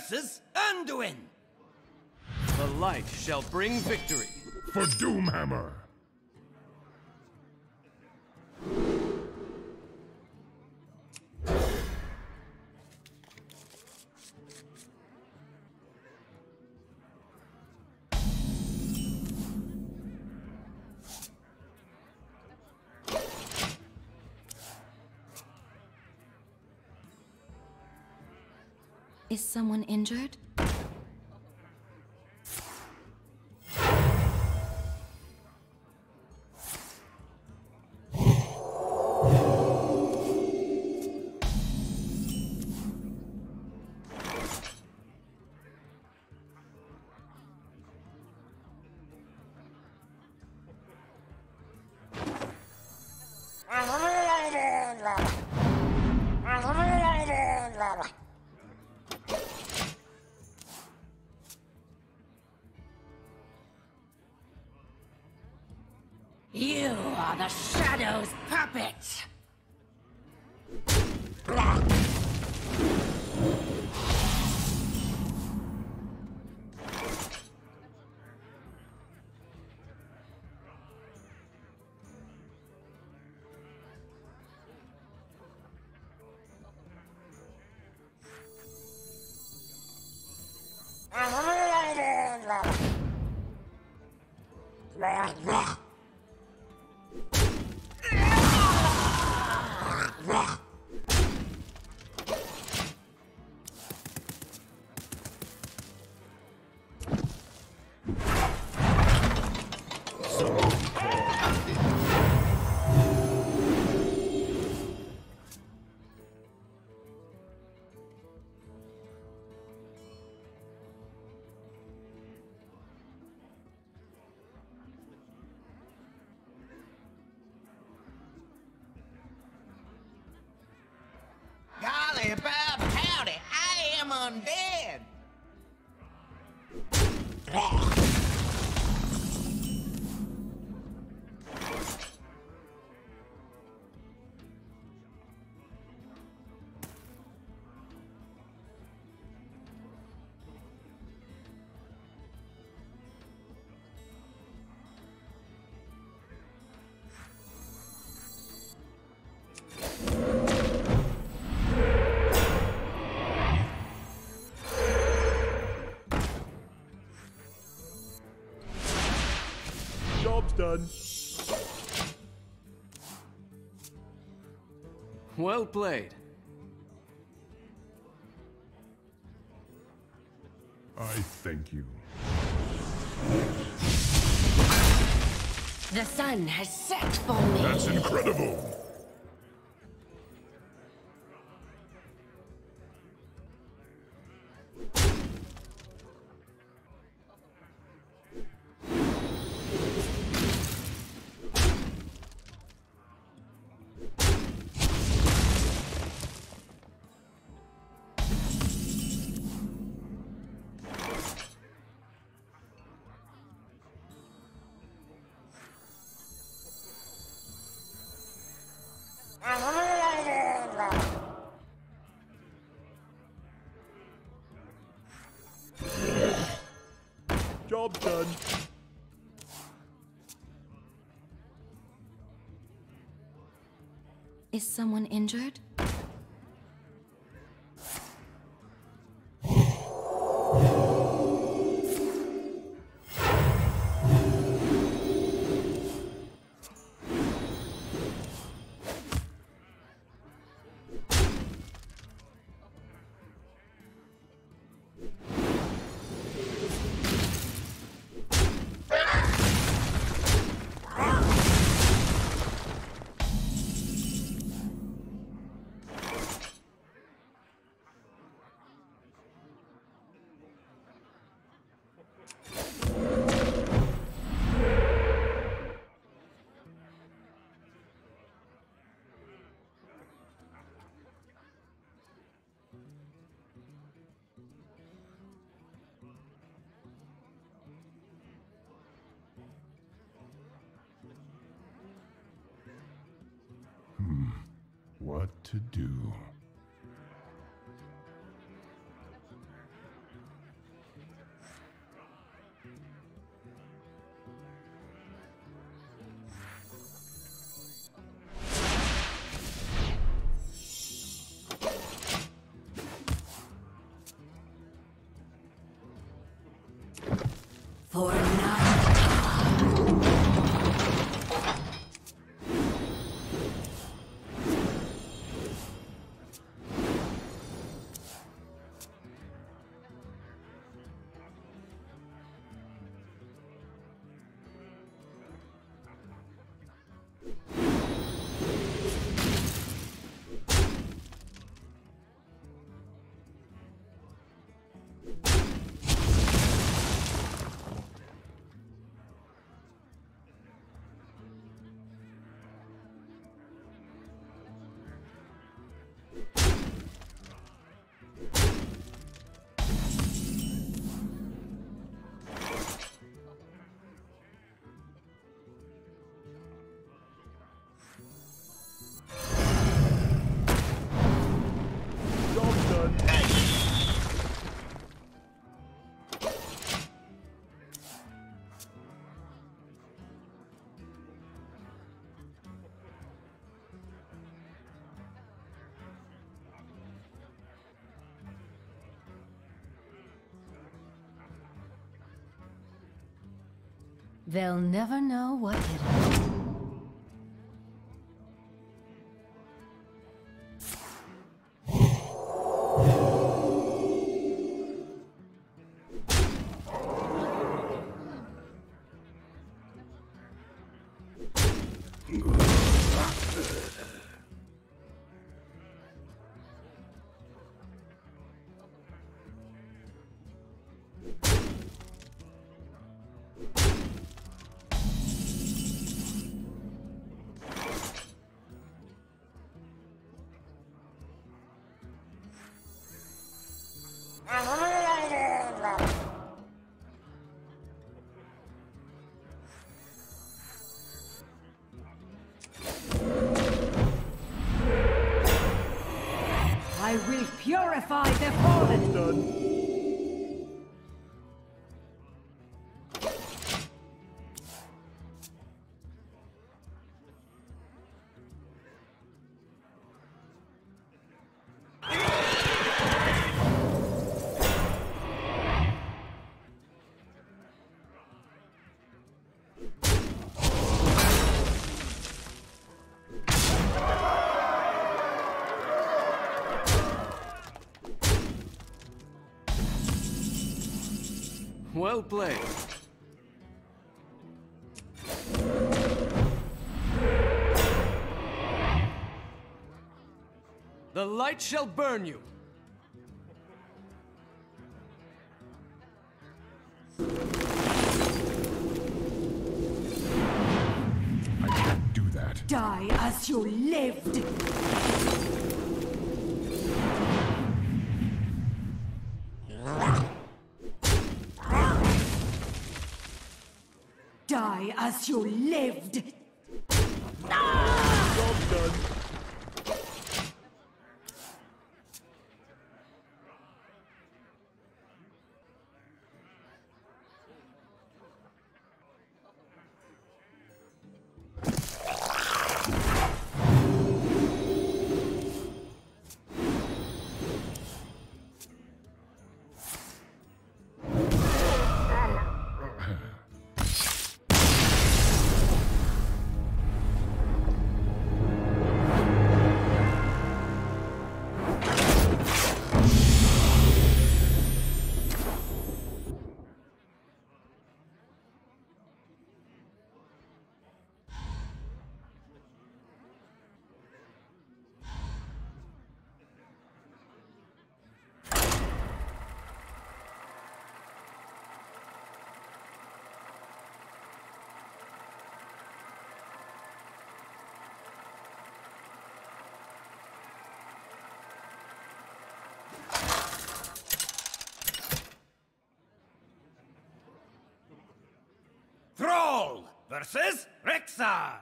Versus Anduin. The light shall bring victory. For Doomhammer. Is someone injured? Am Job's done. Well played. I thank you. The sun has set for me. That's incredible. Job's done. Is someone injured? To do? They'll never know what hit 'em. Purify the fallen. Done. Well played. The light shall burn you. I can't do that. Die as you Die as you lived. Versus Rexxar.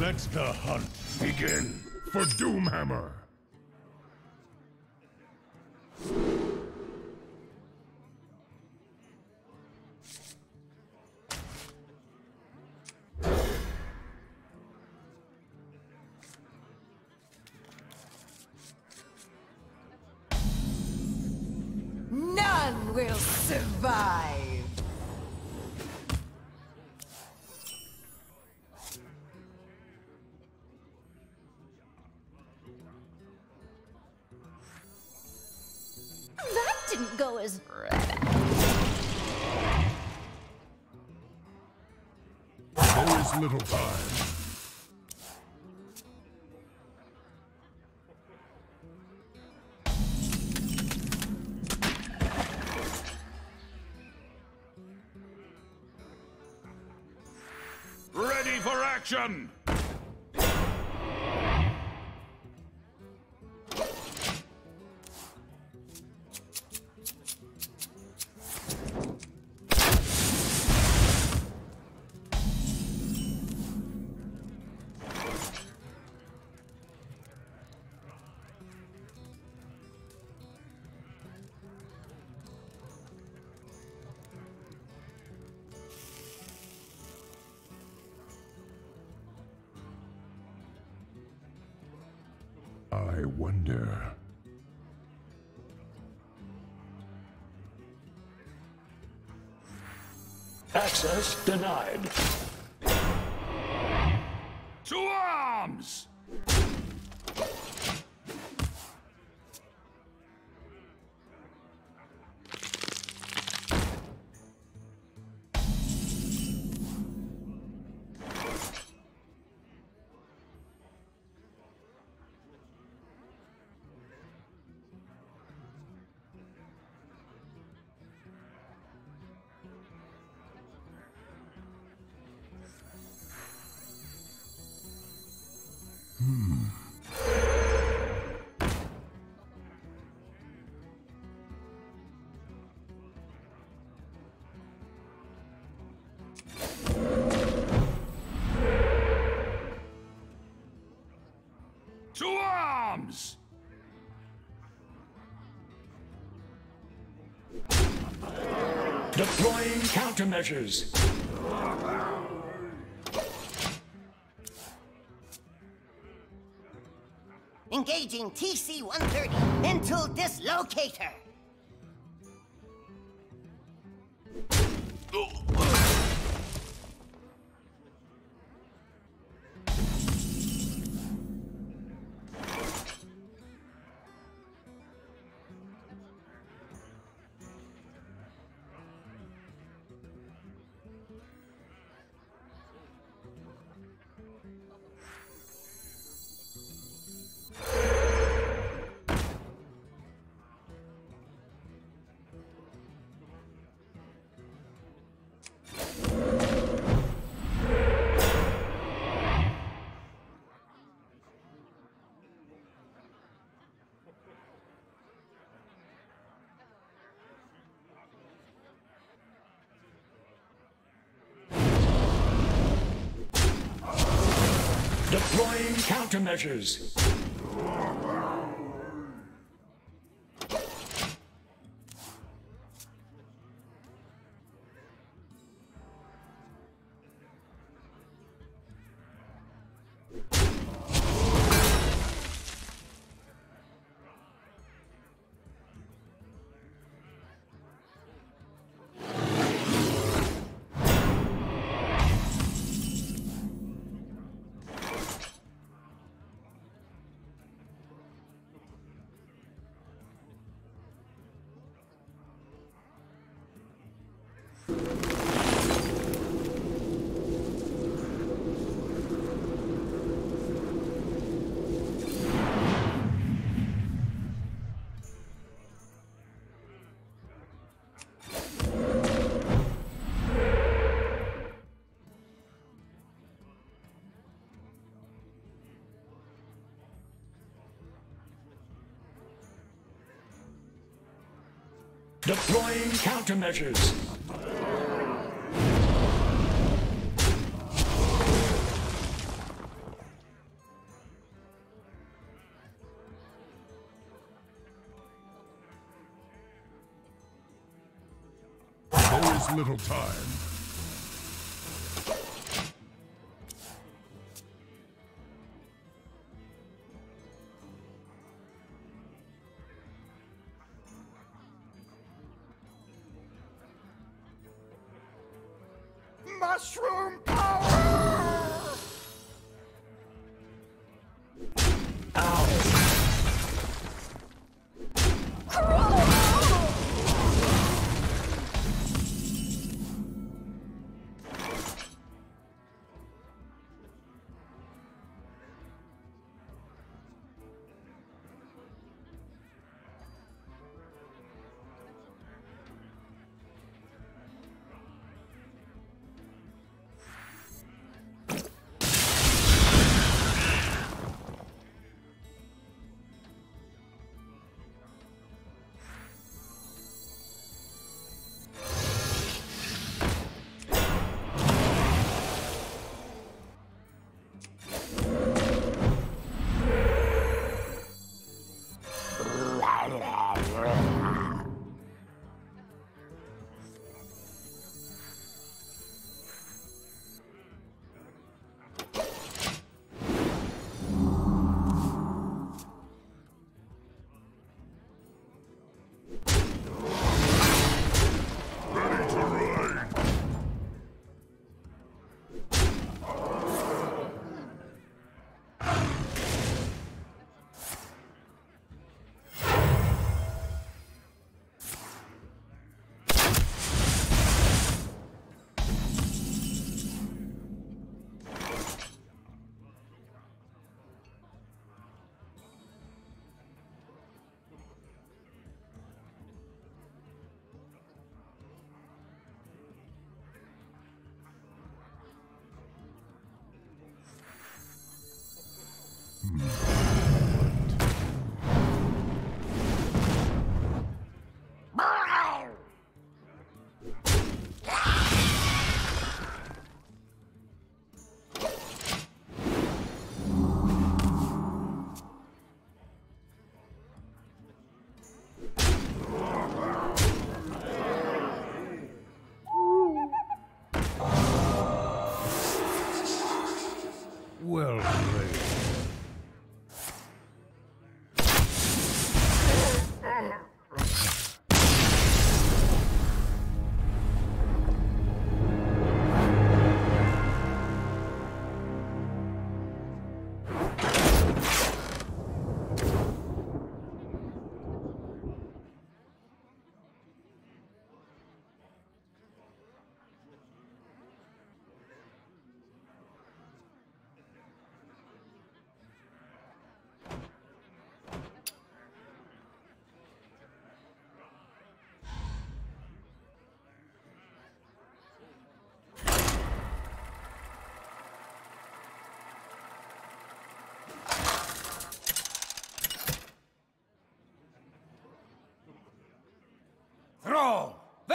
Let the hunt begin for Doomhammer. Little time. Ready for action! Wonder. Access denied. Deploying countermeasures. Engaging TC-130 into dislocator. countermeasures. Deploying countermeasures. There is little time.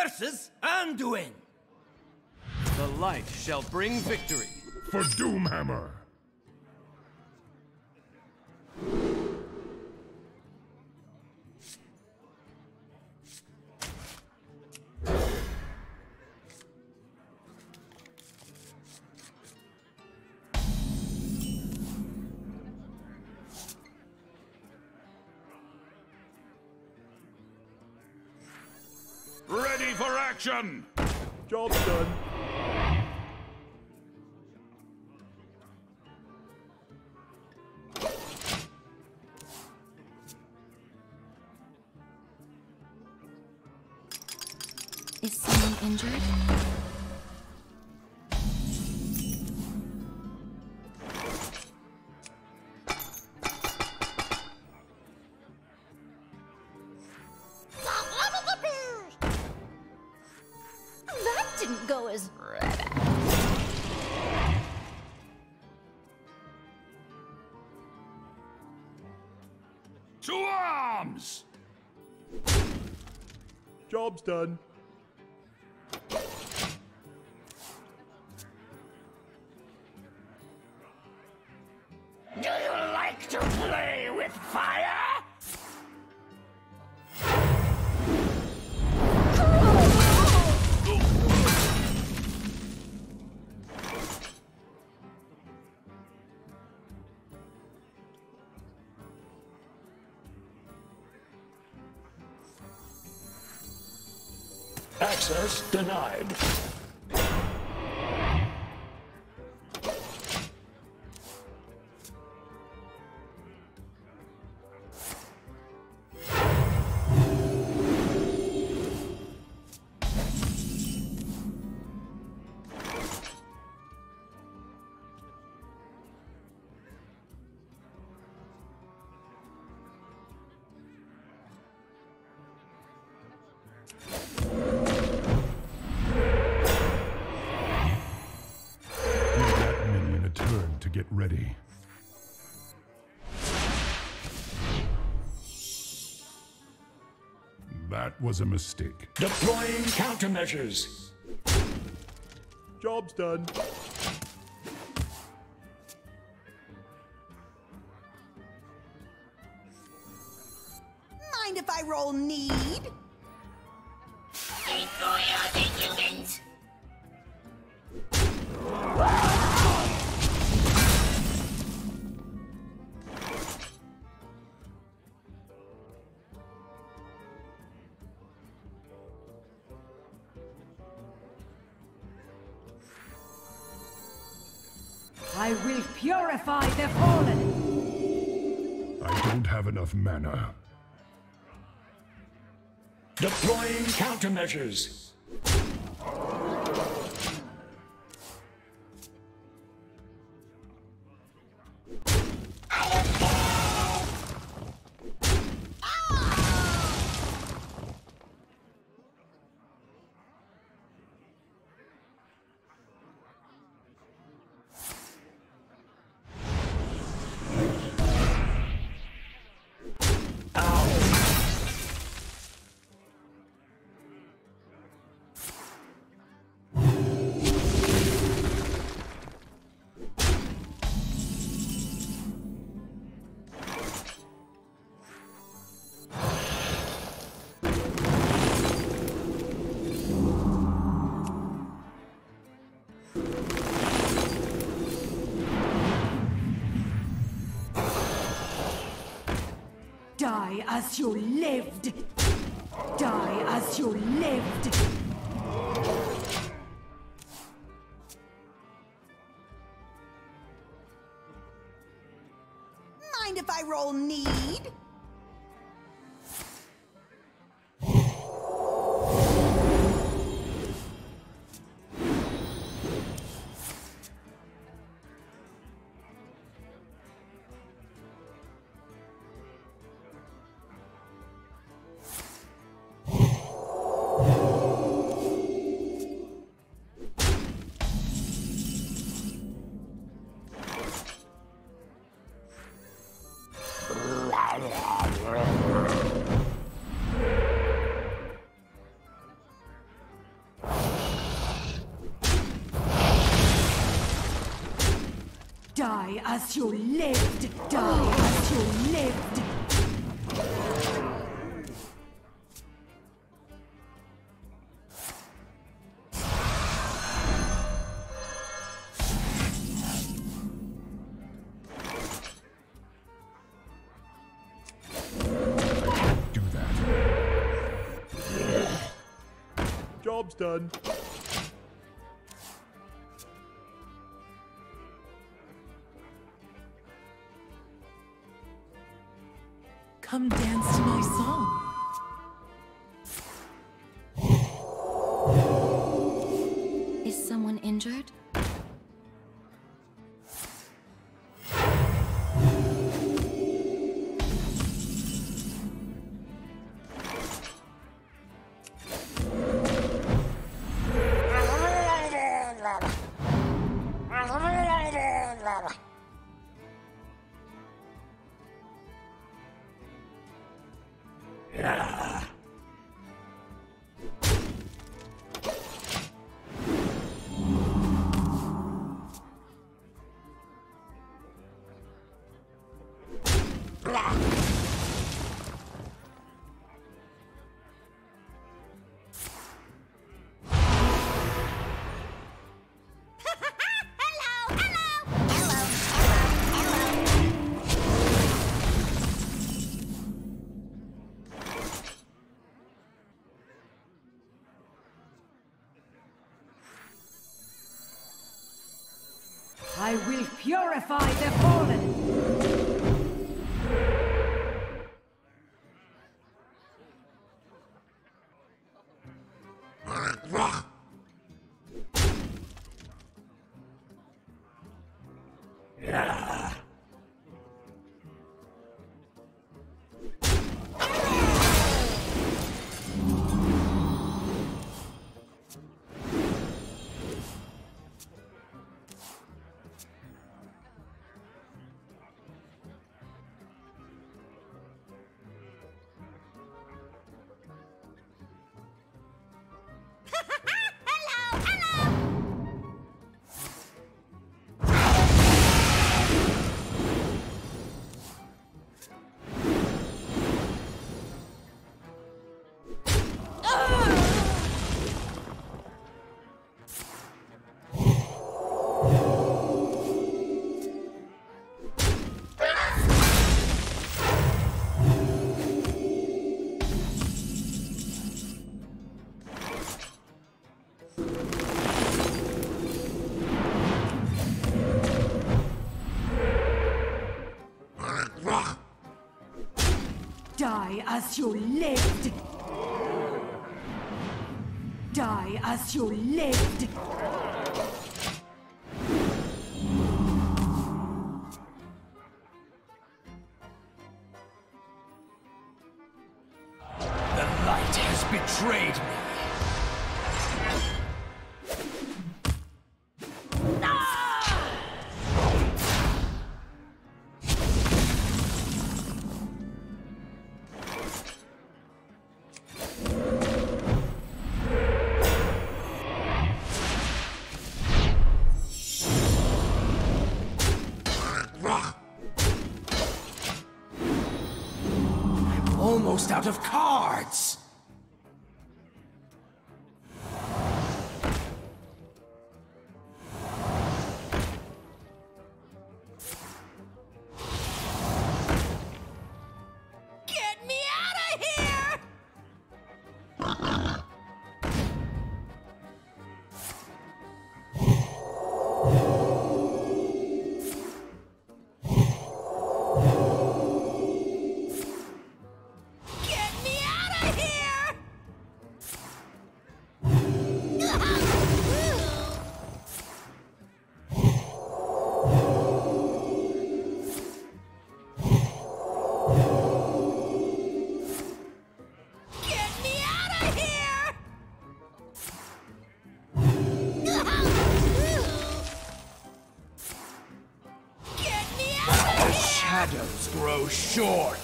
versus Anduin. The light shall bring victory. For Doomhammer! Action! Job's done. job's done. Give ready. That was a mistake. Deploying countermeasures. Job's done. Don't mana. Deploying countermeasures. Die as you lived. Die as you lived. As you lived. Die as you lived. Do that. Job's done. I will purify the fallen! Die as you lived! Die as you lived! Almost out of cards. Shadows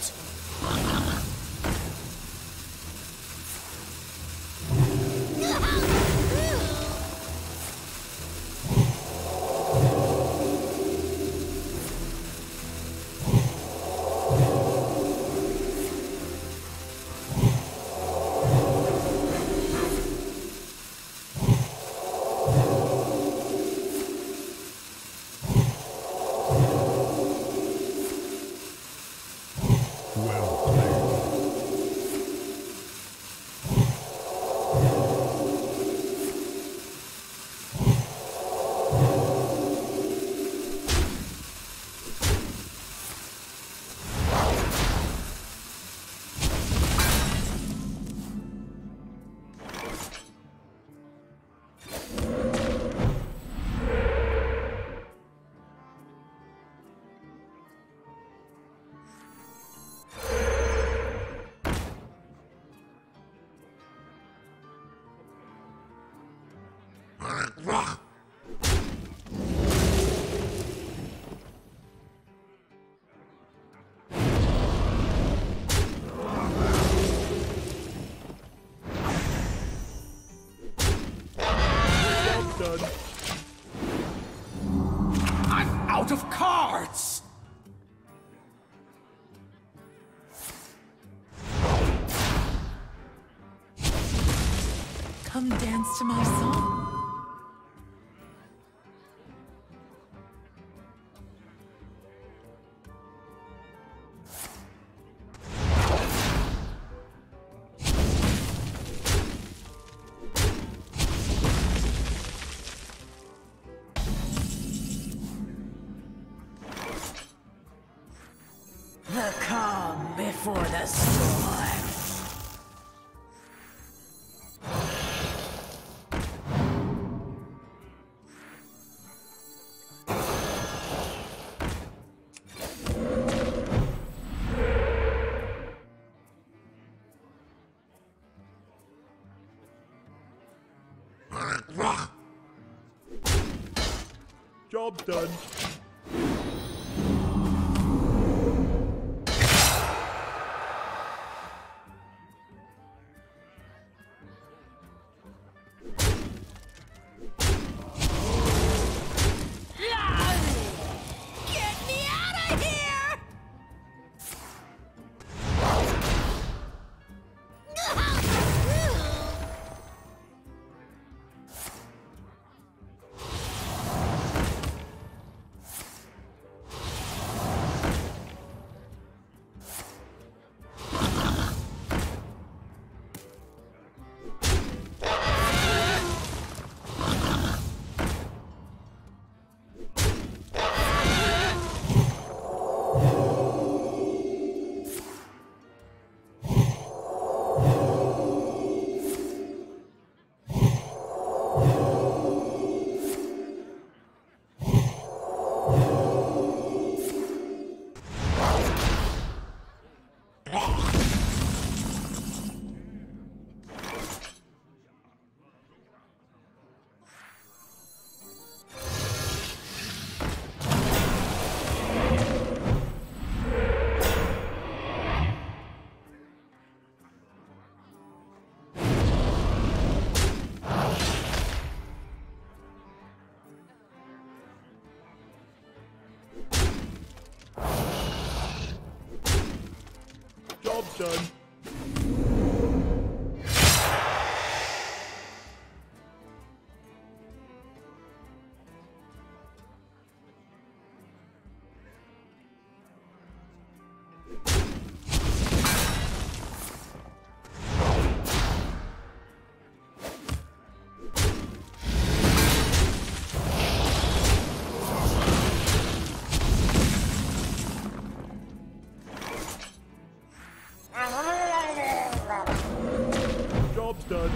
to my song. The calm before the Job's done. Done. No.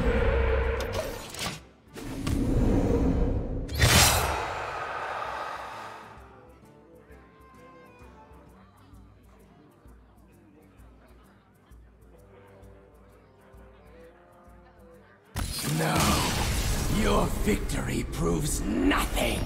Your victory proves nothing.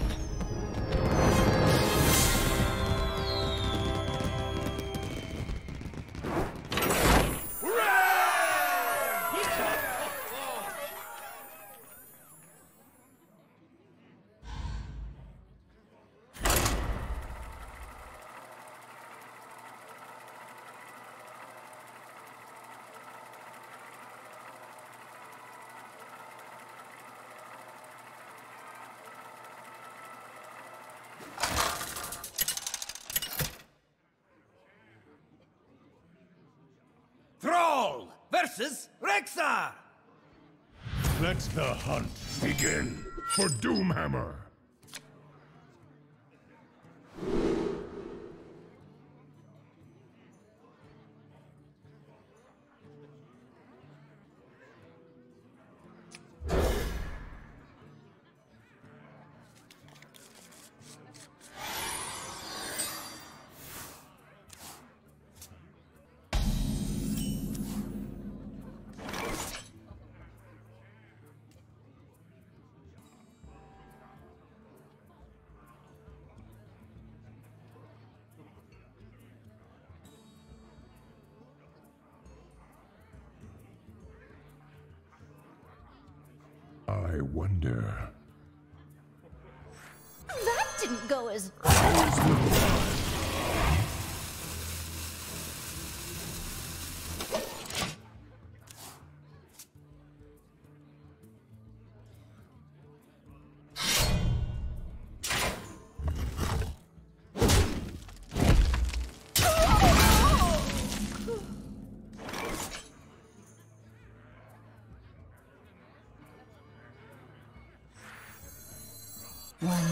Versus Rexxar! Let the hunt begin for Doomhammer.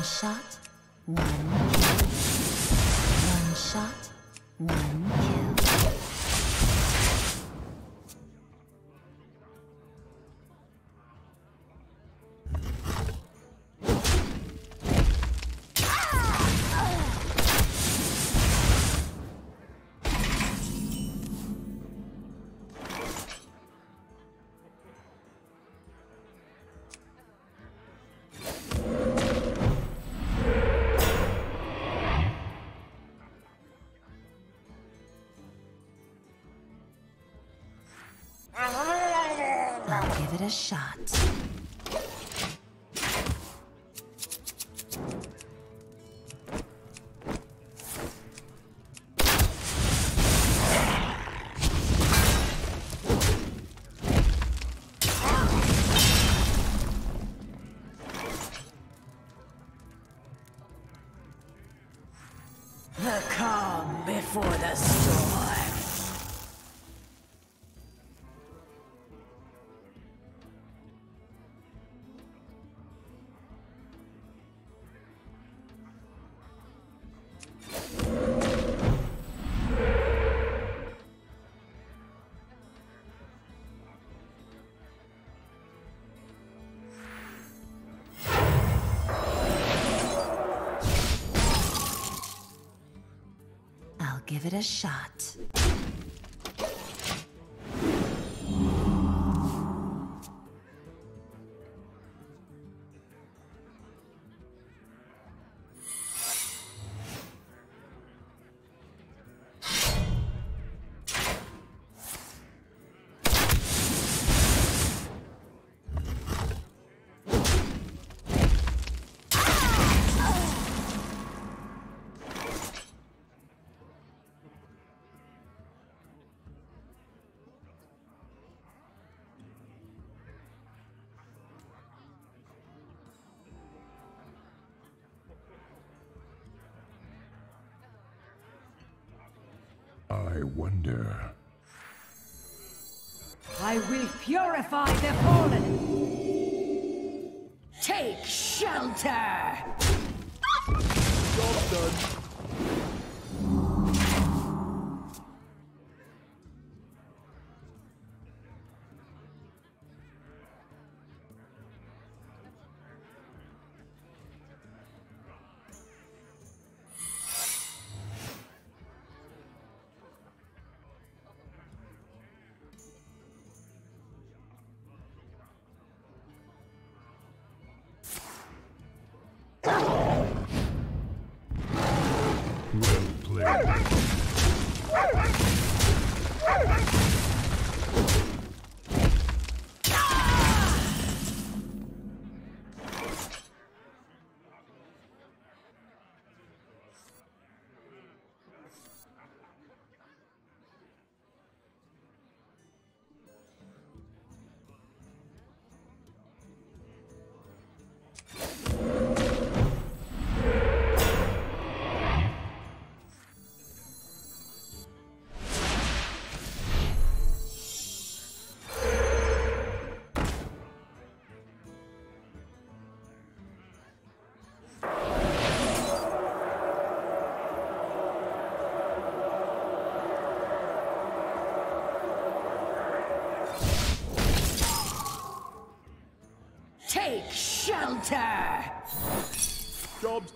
One shot, one kill. One shot, one kill. A shot. Give it a shot. I wonder. I will purify the fallen. Take shelter. Job done.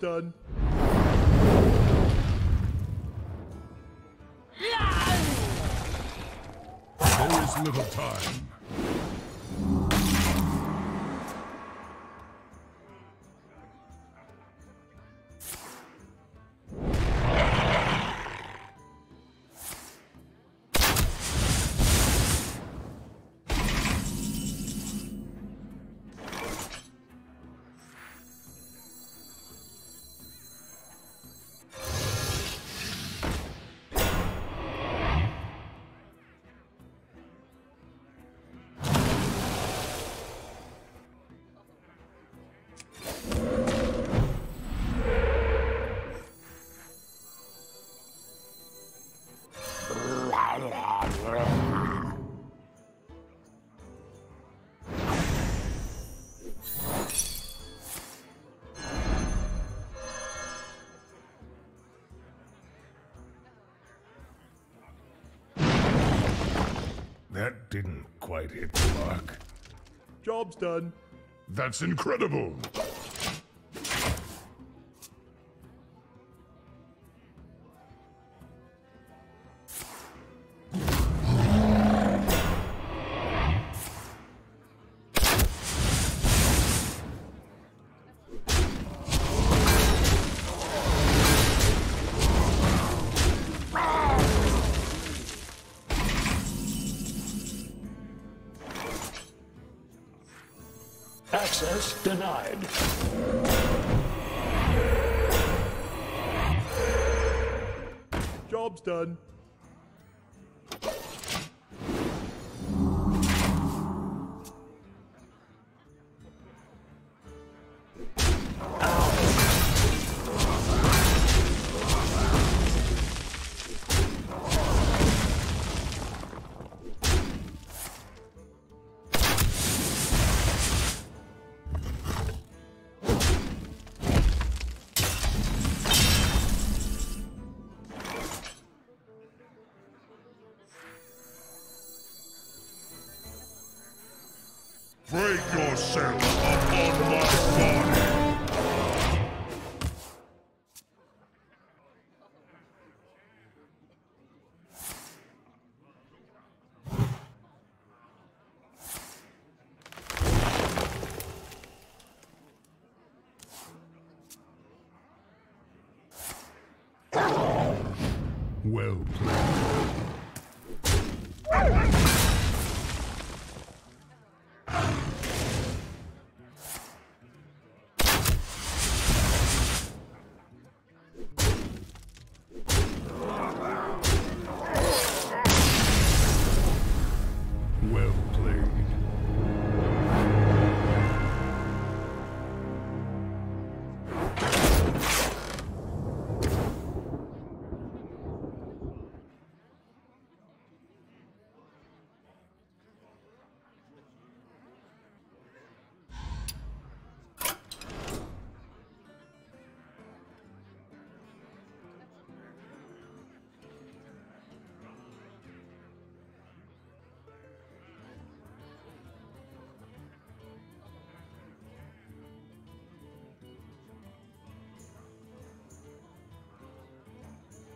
Job's done. There is little time. Didn't quite hit the mark. Job's done. That's incredible. Done.